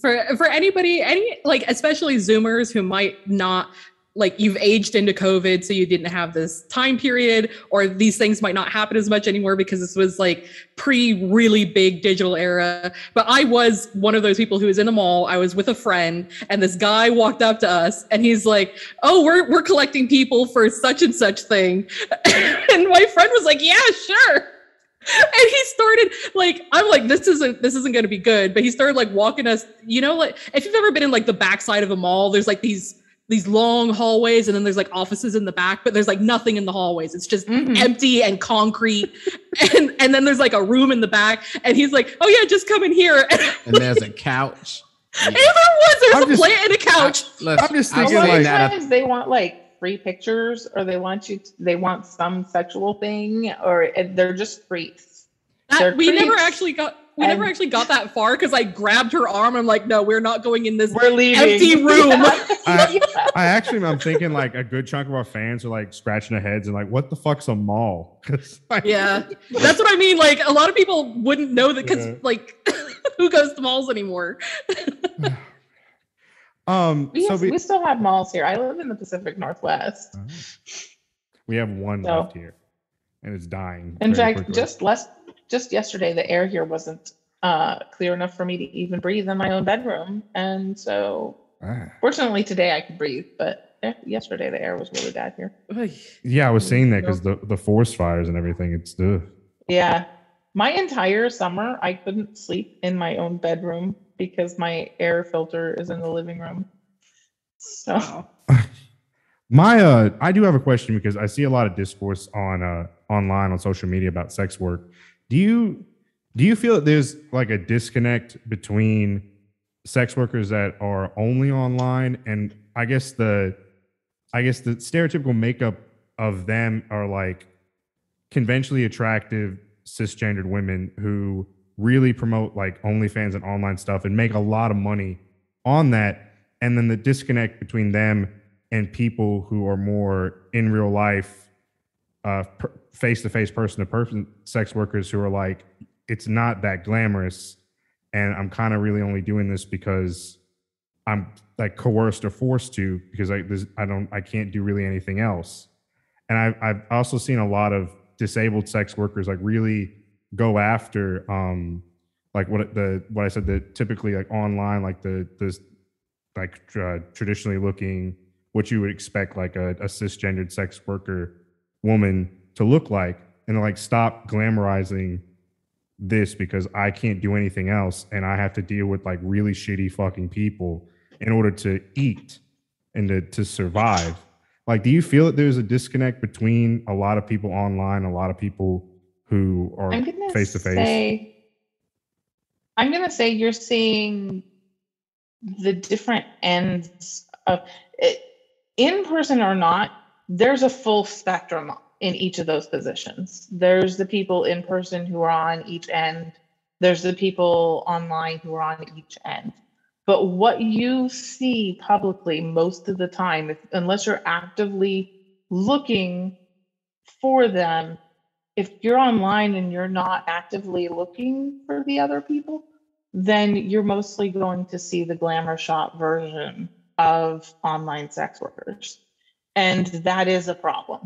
for for anybody, any like especially Zoomers who might not like you've aged into COVID, so you didn't have this time period, or these things might not happen as much anymore because this was like pre really big digital era. But I was one of those people who was in the mall. I was with a friend, and this guy walked up to us, and he's like, "Oh, we're we're collecting people for such and such thing," and my friend was like, "Yeah, sure." and he started like i'm like this isn't this isn't going to be good but he started like walking us you know like if you've ever been in like the backside of a mall there's like these these long hallways and then there's like offices in the back but there's like nothing in the hallways it's just Mhm. empty and concrete and and then there's like a room in the back and he's like oh yeah just come in here and, And there's a couch. there was there's I'm a just- plant and a couch Let's- I'm just thinking, lot seen of like- that. times they want like free pictures or they want you to, they want some sexual thing or it, they're just freaks. That- They're we never actually got we never actually got that far because i grabbed her arm i'm like no we're not going in this We're leaving. empty room I, I actually, I'm thinking like a good chunk of our fans are like scratching their heads and like, what the fuck's a mall? like, Yeah, that's what I mean. Like a lot of people wouldn't know that because Yeah. like who goes to malls anymore? Um. we, So have- we we still have malls here. I live in the Pacific Northwest. we have one So- left here, and it's dying. In fact, quickly. just less just yesterday, the air here wasn't uh, clear enough for me to even breathe in my own bedroom, and so Ah. fortunately today I could breathe. But eh, yesterday the air was really bad here. Yeah, I was saying that because the the forest fires and everything. It's ugh. Yeah, my entire summer I couldn't sleep in my own bedroom because my air filter is in the living room. So My uh I do have a question because I see a lot of discourse on uh online on social media about sex work. Do you do you feel that there's like a disconnect between sex workers that are only online and I guess the I guess the stereotypical makeup of them are like conventionally attractive cisgendered women who really promote like OnlyFans and online stuff and make a lot of money on that. And then the disconnect between them and people who are more in real life, face to face, person to person sex workers who are like, it's not that glamorous. And I'm kind of really only doing this because I'm like coerced or forced to because I, there's, I don't, I can't do really anything else. And I've, I've also seen a lot of disabled sex workers like really go after, um, like what the what I said that typically like online like the this like uh, traditionally looking what you would expect like a, a cisgendered sex worker woman to look like and like stop glamorizing this because I can't do anything else and I have to deal with like really shitty fucking people in order to eat and to, to survive. Like, do you feel that there's a disconnect between a lot of people online, a lot of people who are face to face? I'm gonna say you're seeing the different ends of eh, in person or not. There's a full spectrum in each of those positions. There's the people in person who are on each end. There's the people online who are on each end. But what you see publicly most of the time, if, unless you're actively looking for them, if you're online and you're not actively looking for the other people, then you're mostly going to see the glamour shot version of online sex workers. And that is a problem.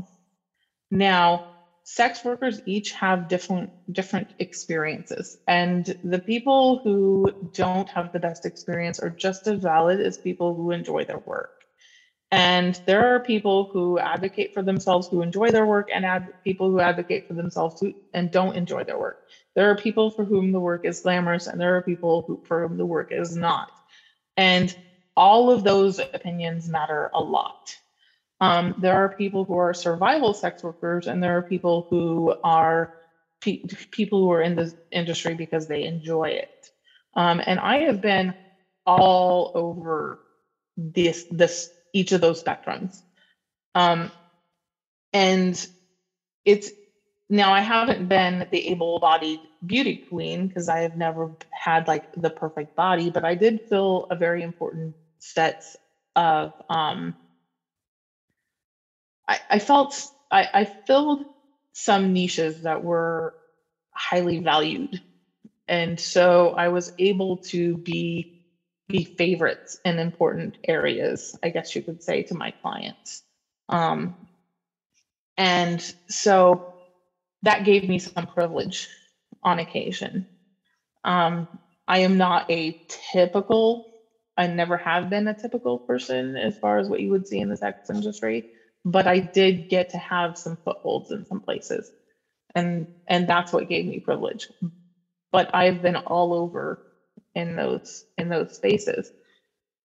Now, sex workers each have different different experiences and the people who don't have the best experience are just as valid as people who enjoy their work. And there are people who advocate for themselves who enjoy their work and ad- people who advocate for themselves who and don't enjoy their work. There are people for whom the work is glamorous and there are people who, for whom the work is not. And all of those opinions matter a lot. Um, there are people who are survival sex workers, and there are people who are pe- people who are in this industry because they enjoy it. Um, and I have been all over this this each of those spectrums. Um, and it's now I haven't been the able-bodied beauty queen because I have never had like the perfect body, but I did fill a very important sets of um, I, I felt I, I filled some niches that were highly valued. And so I was able to be be favorites in important areas, I guess you could say, to my clients. Um, and so that gave me some privilege on occasion. Um, I am not a typical, I never have been a typical person as far as what you would see in the sex industry but I did get to have some footholds in some places. And and that's what gave me privilege. But I've been all over in those in those spaces.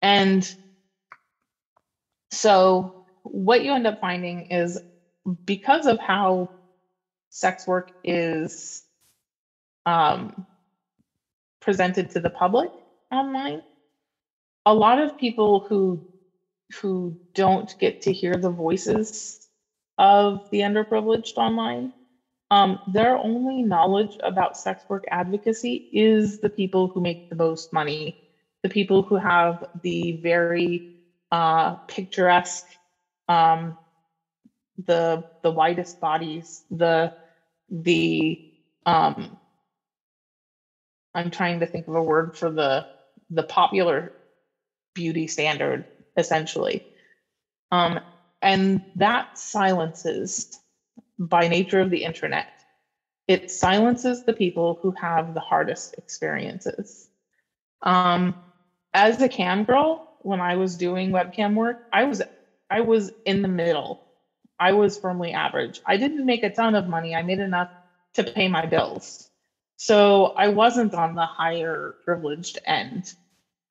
And so what you end up finding is because of how sex work is um, presented to the public online, a lot of people who who don't get to hear the voices of the underprivileged online. Um, their only knowledge about sex work advocacy is the people who make the most money, the people who have the very uh, picturesque, um, the the widest bodies, the the um, I'm trying to think of a word for the the popular beauty standard essentially. Um, and that silences, by nature of the internet, it silences the people who have the hardest experiences. Um, as a cam girl, when I was doing webcam work, I was I was in the middle. I was firmly average. I didn't make a ton of money. I made enough to pay my bills. So I wasn't on the higher privileged end.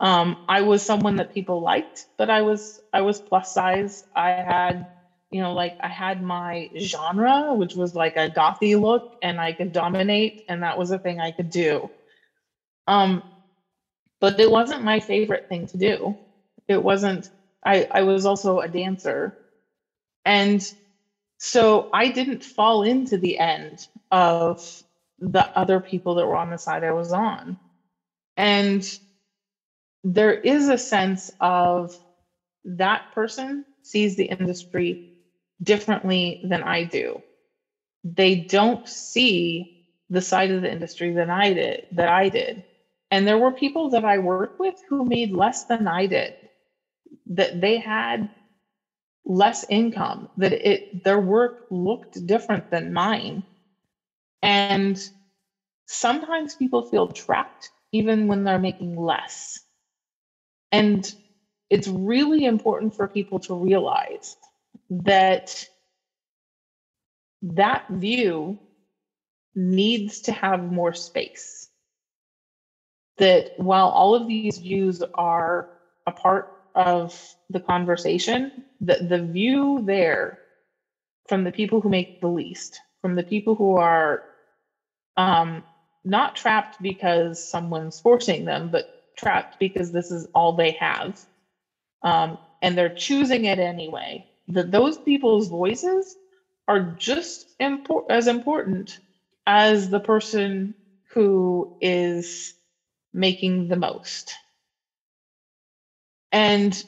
Um, I was someone that people liked, but I was I was plus size. I had, you know, like I had my genre, which was like a gothy look, and I could dominate, and that was a thing I could do. Um, but it wasn't my favorite thing to do. It wasn't. I I was also a dancer, and so I didn't fall into the end of the other people that were on the side I was on, and there is a sense of that person sees the industry differently than I do. They don't see the side of the industry that I did that I did. And there were people that I worked with who made less than I did. That they had less income, that it their work looked different than mine. And sometimes people feel trapped even when they're making less. And it's really important for people to realize that that view needs to have more space. That while all of these views are a part of the conversation, the, the view there from the people who make the least, from the people who are um, not trapped because someone's forcing them, but trapped because this is all they have. Um, and they're choosing it anyway. That those people's voices are just impor- as important as the person who is making the most. And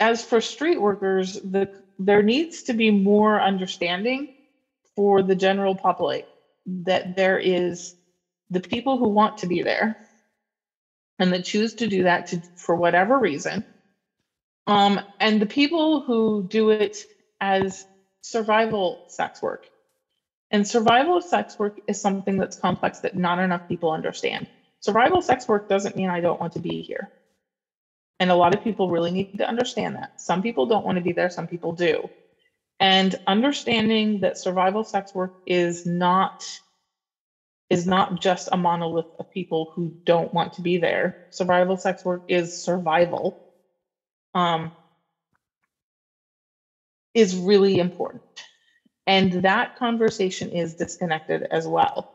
as for street workers, the there needs to be more understanding for the general public that there is the people who want to be there and that choose to do that to, for whatever reason. Um, and the people who do it as survival sex work. And survival sex work is something that's complex that not enough people understand. Survival sex work doesn't mean i don't want to be here. And a lot of people really need to understand that. Some people don't want to be there some people do. And understanding that survival sex work is not is not just a monolith of people who don't want to be there. Survival sex work is survival. Um, is really important. And that conversation is disconnected as well.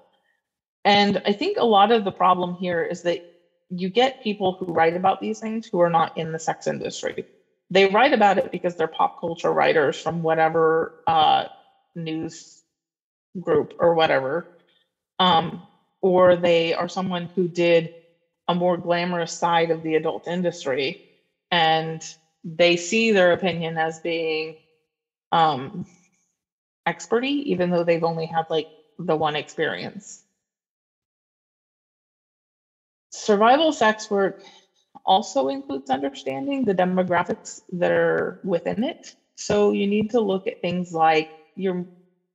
And I think a lot of the problem here is that you get people who write about these things who are not in the sex industry. They write about it because they're pop culture writers from whatever uh, news group or whatever um, or they are someone who did a more glamorous side of the adult industry and they see their opinion as being um, experty, even though they've only had like the one experience. Survival sex work also includes understanding the demographics that are within it. So you need to look at things like you're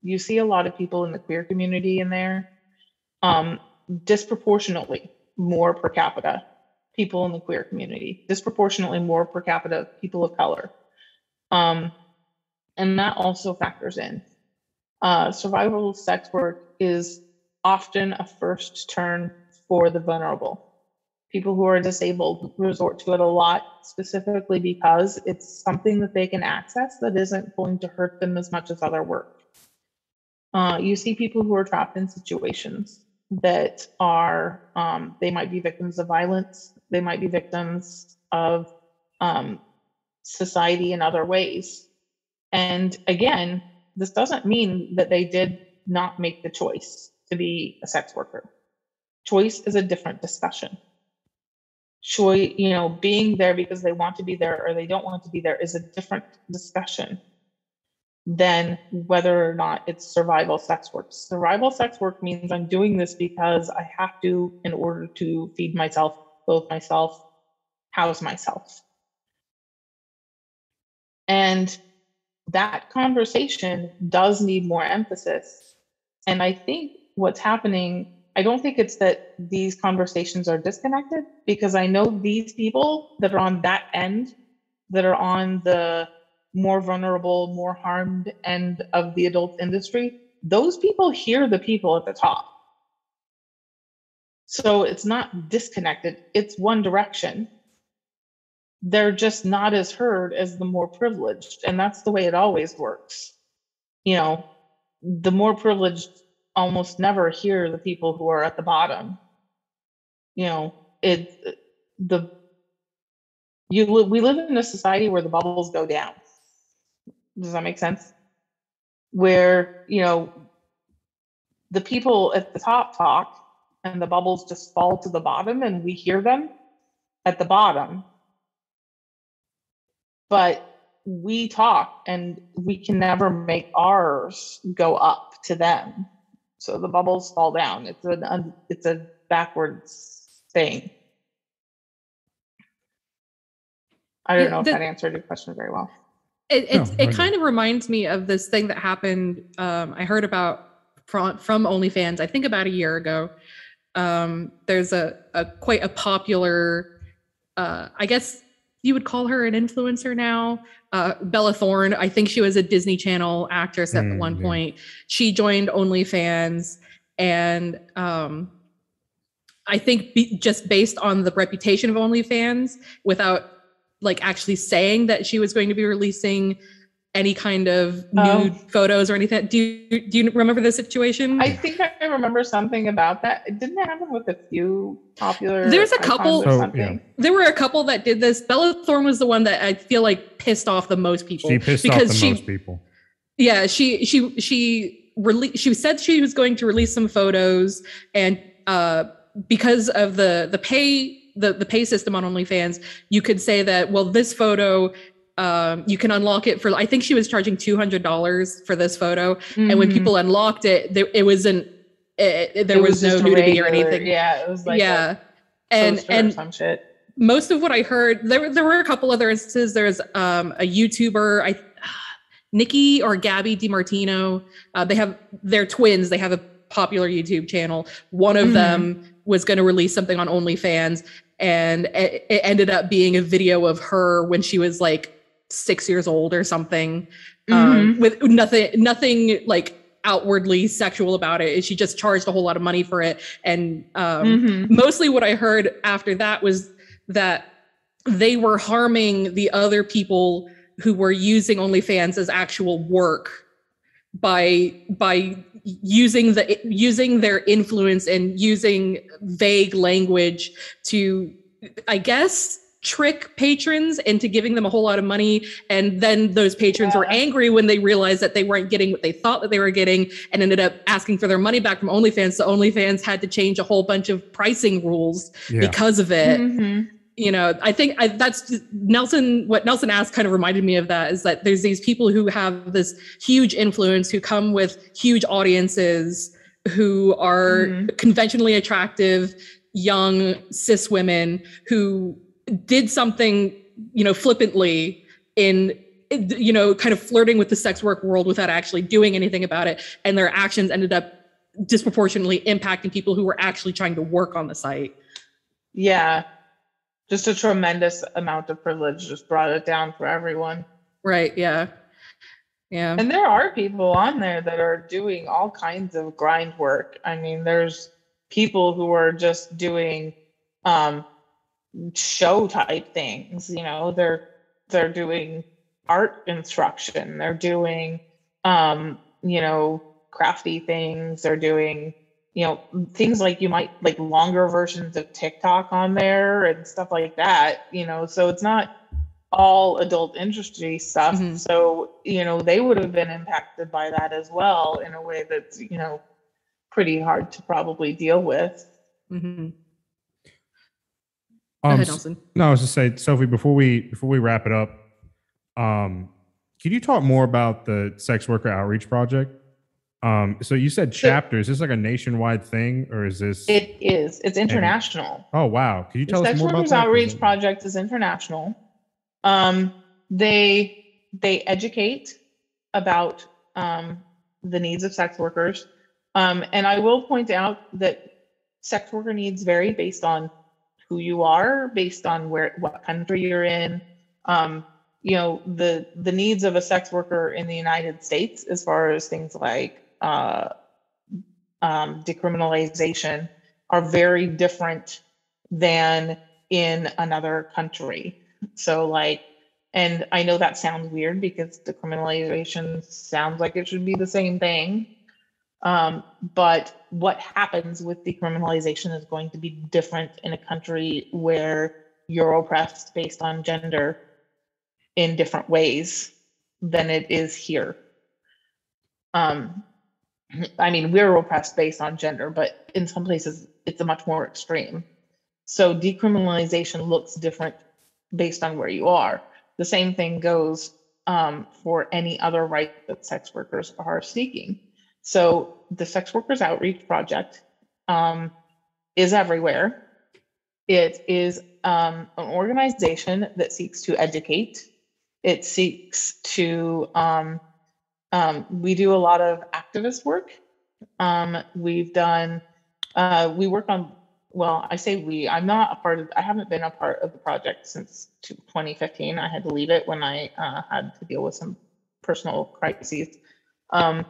you see a lot of people in the queer community in there um, disproportionately more per capita people in the queer community, disproportionately more per capita people of color. Um, and that also factors in. Uh, survival sex work is often a first turn for the vulnerable. People who are disabled resort to it a lot, specifically because it's something that they can access that isn't going to hurt them as much as other work. Uh, you see people who are trapped in situations that are um, they might be victims of violence. They might be victims of um, society in other ways. And again this doesn't mean that they did not make the choice to be a sex worker. Choice is a different discussion. Choice you know being there because they want to be there or they don't want to be there is a different discussion than whether or not it's survival sex work. Survival sex work means I'm doing this because I have to in order to feed myself, clothe myself, house myself. And that conversation does need more emphasis. And I think what's happening, I don't think it's that these conversations are disconnected because I know these people that are on that end, that are on the more vulnerable, more harmed end of the adult industry, those people hear the people at the top. So it's not disconnected, it's one direction. They're just not as heard as the more privileged. And that's the way it always works. You know, the more privileged almost never hear the people who are at the bottom. You know, it, the, you, we live in a society where the bubbles go down does that make sense? Where, you know, the people at the top talk and the bubbles just fall to the bottom and we hear them at the bottom. But we talk and we can never make ours go up to them. So the bubbles fall down. It's a it's a backwards thing. I don't know if the- that answered your question very well. It No, it kind of reminds me of this thing that happened. Um, I heard about from from OnlyFans. I think about a year ago. Um, there's a, a quite a popular. Uh, I guess you would call her an influencer now. Uh, Bella Thorne. I think she was a Disney Channel actress at Mm, one yeah. point. She joined OnlyFans, and um, I think be, just based on the reputation of OnlyFans, without like actually saying that she was going to be releasing any kind of Oh. nude photos or anything. Do you do you remember the situation? I think I remember something about that. It didn't happen with a few popular. There's a couple- or So, something. yeah. there were a couple that did this. Bella Thorne was the one that I feel like pissed off the most people She pissed because off the she most people. yeah she she she rele- she said she was going to release some photos and uh because of the the pay the the pay system on OnlyFans you could say that well this photo um you can unlock it for I think she was charging $200 for this photo and when Mhm. people unlocked it there, it wasn't it, there It was, no just a nudity or anything Yeah, it was like yeah and and some shit. most of what I heard, there were there were a couple other instances. There's um, a YouTuber, I Niki or Gabi DeMartino. Uh, they have they're twins. They have a popular YouTube channel. One of Mhm. them was going to release something on OnlyFans, and it, ended up being a video of her when she was like six years old or something, um, with nothing nothing like outwardly sexual about it. She just charged a whole lot of money for it, and um, Mhm. mostly what I heard after that was that they were harming the other people who were using OnlyFans as actual work by by using the using their influence and using vague language to I guess trick patrons into giving them a whole lot of money and then those patrons were angry when they realized that they weren't getting what they thought that they were getting and ended up asking for their money back from OnlyFans so OnlyFans had to change a whole bunch of pricing rules Yeah. because of it Mhm. You know i think I, that's just- nelson what nelson asked kind of reminded me of that is that there's these people who have this huge influence who come with huge audiences who are Mhm. conventionally attractive young cis women who did something you know flippantly in you know kind of flirting with the sex work world without actually doing anything about it. And their actions ended up disproportionately impacting people who were actually trying to work on the site. Yeah, just a tremendous amount of privilege just brought it down for everyone. right yeah yeah And there are people on there that are doing all kinds of grind work. I mean, there's people who are just doing um show type things, you know, they're they're doing art instruction, they're doing um, you know, crafty things, they're doing you know, things like you might like longer versions of TikTok on there and stuff like that, you know, so it's not all adult industry stuff. Mhm. So, you know, they would have been impacted by that as well in a way that's, you know, pretty hard to probably deal with. Mm-hmm. Go Um, ahead, Nelson. No, I was just saying, Sophie, before we before we wrap it up, um, can you talk more about the sex worker outreach project? Um, so you said chapter. Is this like a nationwide thing, or is this? It is, it's international. oh wow! Can you The tell us Sex more about? 'Cause Outreach Project is international. Um, they they educate about um, the needs of sex workers, um, and I will point out that sex worker needs vary based on who you are, based on where what country you're in. Um, you know the the needs of a sex worker in the United States, as far as things like uh, um, decriminalization, are very different than in another country. So, like, and I know that sounds weird because decriminalization sounds like it should be the same thing. Um, but what happens with decriminalization is going to be different in a country where you're oppressed based on gender in different ways than it is here. Um, I mean, we're oppressed based on gender, but in some places it's a much more extreme. So decriminalization looks different based on where you are. The same thing goes um, for any other right that sex workers are seeking. So the Sex Workers Outreach Project um, is everywhere. It is um, an organization that seeks to educate. It seeks to um, we do a lot of activist work. Um, we've done, uh, we work on, well, I say we, I'm not a part of, I haven't been a part of the project since 2015. I had to leave it when I uh, had to deal with some personal crises. Um,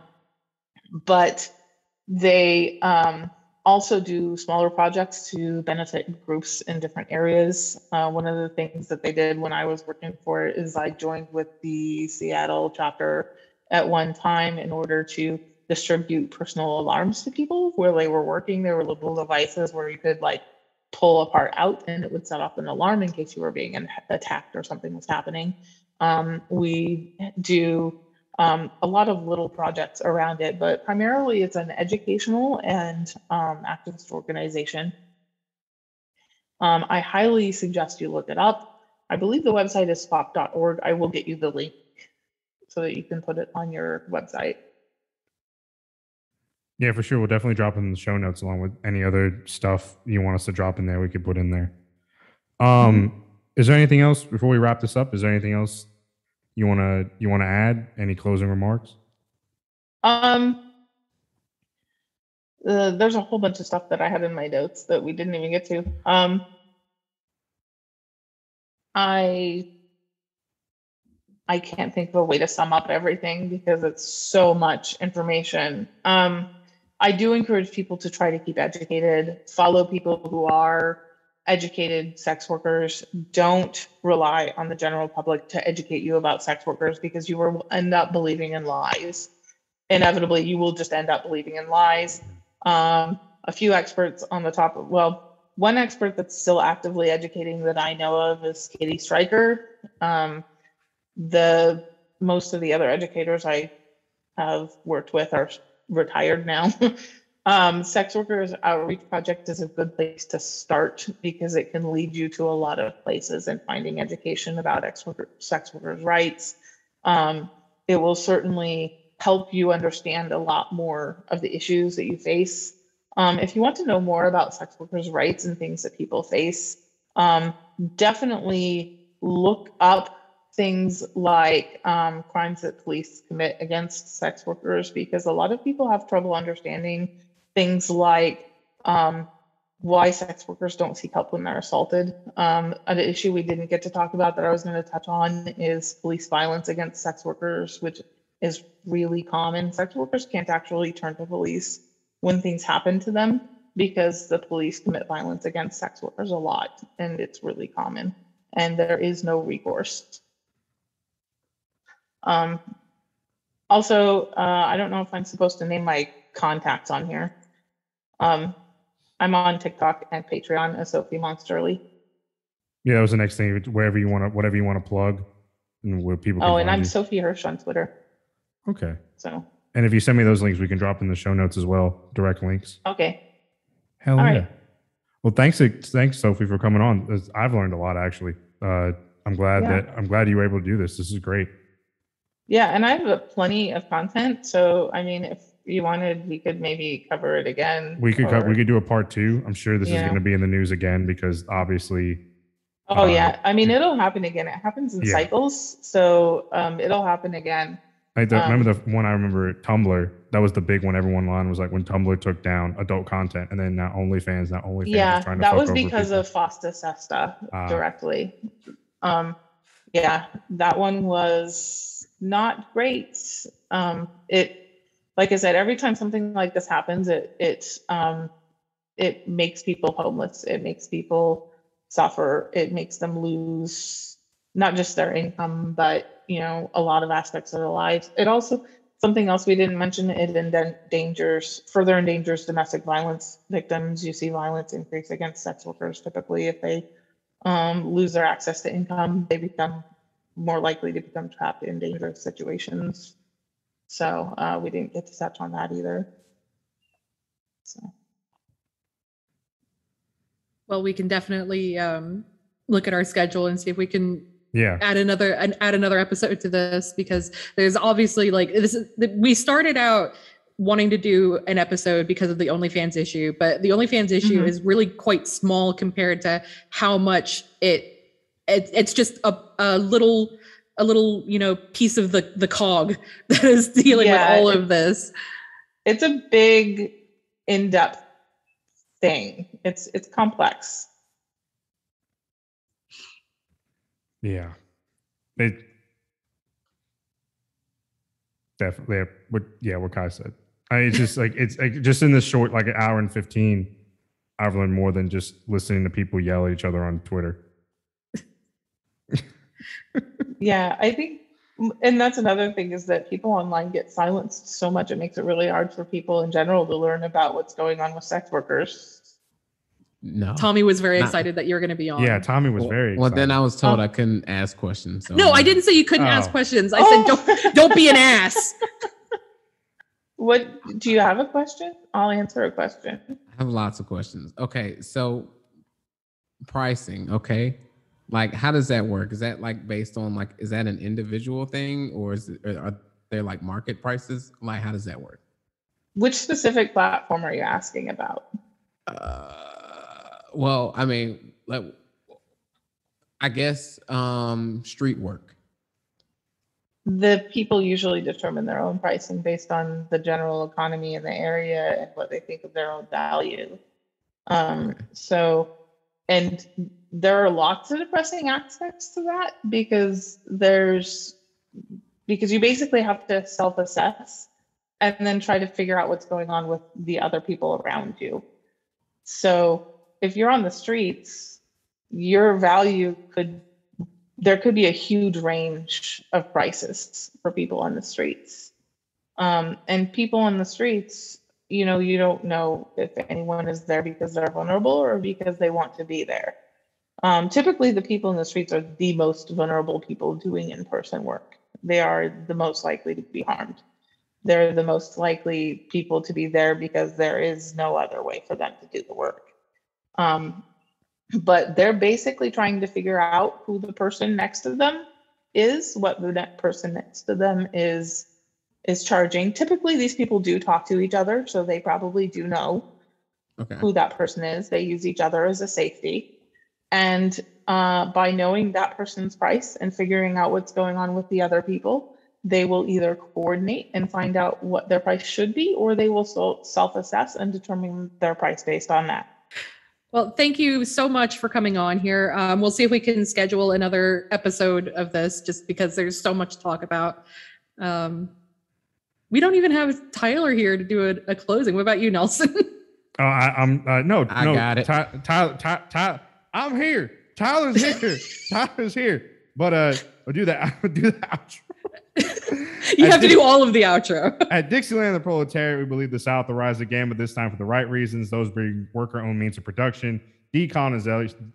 but they um, also do smaller projects to benefit groups in different areas. Uh, one of the things that they did when I was working for it is I joined with the Seattle chapter at one time in order to distribute personal alarms to people where they were working. There were little devices where you could like pull a part out and it would set off an alarm in case you were being attacked or something was happening. Um, we do um, a lot of little projects around it, but primarily it's an educational and um, activist organization. Um, I highly suggest you look it up. I believe the website is swop.org. I will get you the link so that you can put it on your website. Yeah, for sure. We'll definitely drop in the show notes along with any other stuff you want us to drop in there. We could put in there. Um, is there anything else before we wrap this up? Is there anything else you wanna you wanna add? Any closing remarks? Um, uh, there's a whole bunch of stuff that I had in my notes that we didn't even get to. Um, I I can't think of a way to sum up everything because it's so much information. Um, I do encourage people to try to keep educated, follow people who are educated sex workers. Don't rely on the general public to educate you about sex workers because you will end up believing in lies. Inevitably, you will just end up believing in lies. Um, a few experts on the top of, well, one expert that's still actively educating that I know of is Kitty Stryker. Um, the most of the other educators I have worked with are retired now. um, Sex Workers Outreach Project is a good place to start because it can lead you to a lot of places in finding education about worker, sex workers' rights. Um, it will certainly help you understand a lot more of the issues that you face. Um, if you want to know more about sex workers' rights and things that people face, um, definitely look up things like um, crimes that police commit against sex workers because a lot of people have trouble understanding things like um, why sex workers don't seek help when they're assaulted. Um, an issue we didn't get to talk about that I was going to touch on is police violence against sex workers, which is really common. Sex workers can't actually turn to police when things happen to them because the police commit violence against sex workers a lot and it's really common and there is no recourse. Um, also, uh, I don't know if I'm supposed to name my contacts on here. Um, I'm on TikTok and Patreon as Sophie Monsterly. Yeah, that was the next thing. Wherever you want to, whatever you want to plug, and where people. Can Oh, and I'm you. Sophie Hirsch on Twitter. okay. So, And if you send me those links, we can drop in the show notes as well. Direct links. okay. Hell All yeah. right. Well, thanks, thanks, Sophie, for coming on. I've learned a lot actually. Uh, I'm glad Yeah. that I'm glad you were able to do this. This is great. Yeah, and I have a plenty of content. So, I mean, if you wanted, we could maybe cover it again. We could co- we could do a part two. I'm sure this is going to be in the news again because obviously, Oh uh, yeah, I mean, it'll happen again. It happens in Yeah. cycles, so um, it'll happen again. I the, Um, remember the one I remember Tumblr. That was the big one. Everyone line was like when Tumblr took down adult content, and then now OnlyFans, now OnlyFans yeah, trying to that was because people. of FOSTA SESTA Ah. directly. Um, yeah, that one was not great. Um, it, like I said, every time something like this happens, it it um, it makes people homeless. It makes people suffer. It makes them lose not just their income, but you know a lot of aspects of their lives. It also something else we didn't mention. It endangers further endangers domestic violence victims. You see violence increase against sex workers typically if they um, lose their access to income. They become more likely to become trapped in dangerous situations. So uh, we didn't get to touch on that either. So. Well, we can definitely um, look at our schedule and see if we can yeah, add another and add another episode to this because there's obviously like this is we started out wanting to do an episode because of the OnlyFans issue, but the OnlyFans issue Mhm. is really quite small compared to how much it, it it's just a, a little a little you know piece of the the cog that is dealing Yeah, with all of this. it's a big in-depth thing it's it's complex yeah. It definitely. Yeah, what yeah, what Kai said. I, it's just like it's like just in this short like an hour and fifteen. I've learned more than just listening to people yell at each other on Twitter. Yeah, I think, and that's another thing is that people online get silenced so much. It makes it really hard for people in general to learn about what's going on with sex workers. No. Tommy was very Not- excited that you're going to be on. Yeah, Tommy was Well- very. Well, then. I was told Oh. I couldn't ask questions. So No, I didn't say you couldn't Oh. ask questions. I Oh. said don't oh. don't be an ass. What do you have a question? I'll answer a question. I have lots of questions. Okay, so pricing. Okay, like how does that work? Is that like based on like is that an individual thing or is it are there like market prices? Like how does that work? Which specific platform are you asking about? Uh, well, I mean, like, I guess um street work. The people usually determine their own pricing based on the general economy in the area and what they think of their own value. Um, Okay. so, and there are lots of depressing aspects to that because there's, because you basically have to self assess and then try to figure out what's going on with the other people around you. So, if you're on the streets, your value could there could be a huge range of prices for people on the streets. Um, and people on the streets, you know, you don't know if anyone is there because they're vulnerable or because they want to be there. Um, typically, the people in the streets are the most vulnerable people doing in person work. They are the most likely to be harmed. They're the most likely people to be there because there is no other way for them to do the work. Um, but they're basically trying to figure out who the person next to them is, what the next person next to them is is charging. Typically, these people do talk to each other, so they probably do know Okay. who that person is. They use each other as a safety. And uh, by knowing that person's price and figuring out what's going on with the other people, they will either coordinate and find out what their price should be, or they will self assess and determine their price based on that. Well, thank you so much for coming on here. Um, we'll see if we can schedule another episode of this just because there's so much to talk about. Um, we don't even have Tyler here to do a, a closing. What about you, Nelson? Oh, I, I'm uh, no, I no. got it. Ty, Tyler, Ty, Ty, I'm here. Tyler's here. Tyler's here. But uh, I'll do that. I'll do the outro. you I have to do all of the outro. At Dixieland, the proletariat, we believe the South will rise again, but this time for the right reasons. Those being worker-owned means of production, decolonization,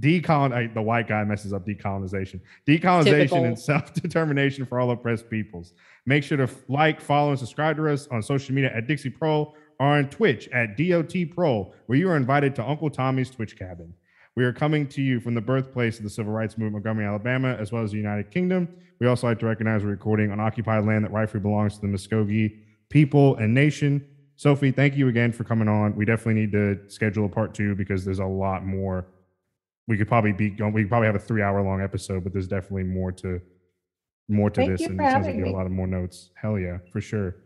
decolon. I, the white guy messes up decolonization, decolonization, Typical. and self-determination for all oppressed peoples. Make sure to like, follow, and subscribe to us on social media at Dixie Prole or on Twitch at DOT Pro, where you are invited to Uncle Tommy's Twitch cabin. We are coming to you from the birthplace of the civil rights movement, Montgomery, Alabama, as well as the United Kingdom. We also like to recognize we're recording on occupied land that rightfully belongs to the Muscogee people and nation. Sophie, thank you again for coming on. We definitely need to schedule a part two because there's a lot more. We could probably be going. We could probably have a three hour long episode, but there's definitely more to more to Thank this, and it sounds like you have a lot of more notes. Hell yeah, for sure.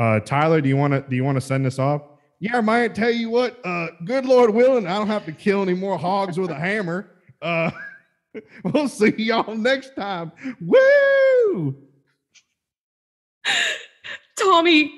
Uh, Tyler, do you want to do you want to send this off? Yeah, I might tell you what. Uh, good Lord willing, I don't have to kill any more hogs with a hammer. Uh, we'll see y'all next time. Woo! Tommy,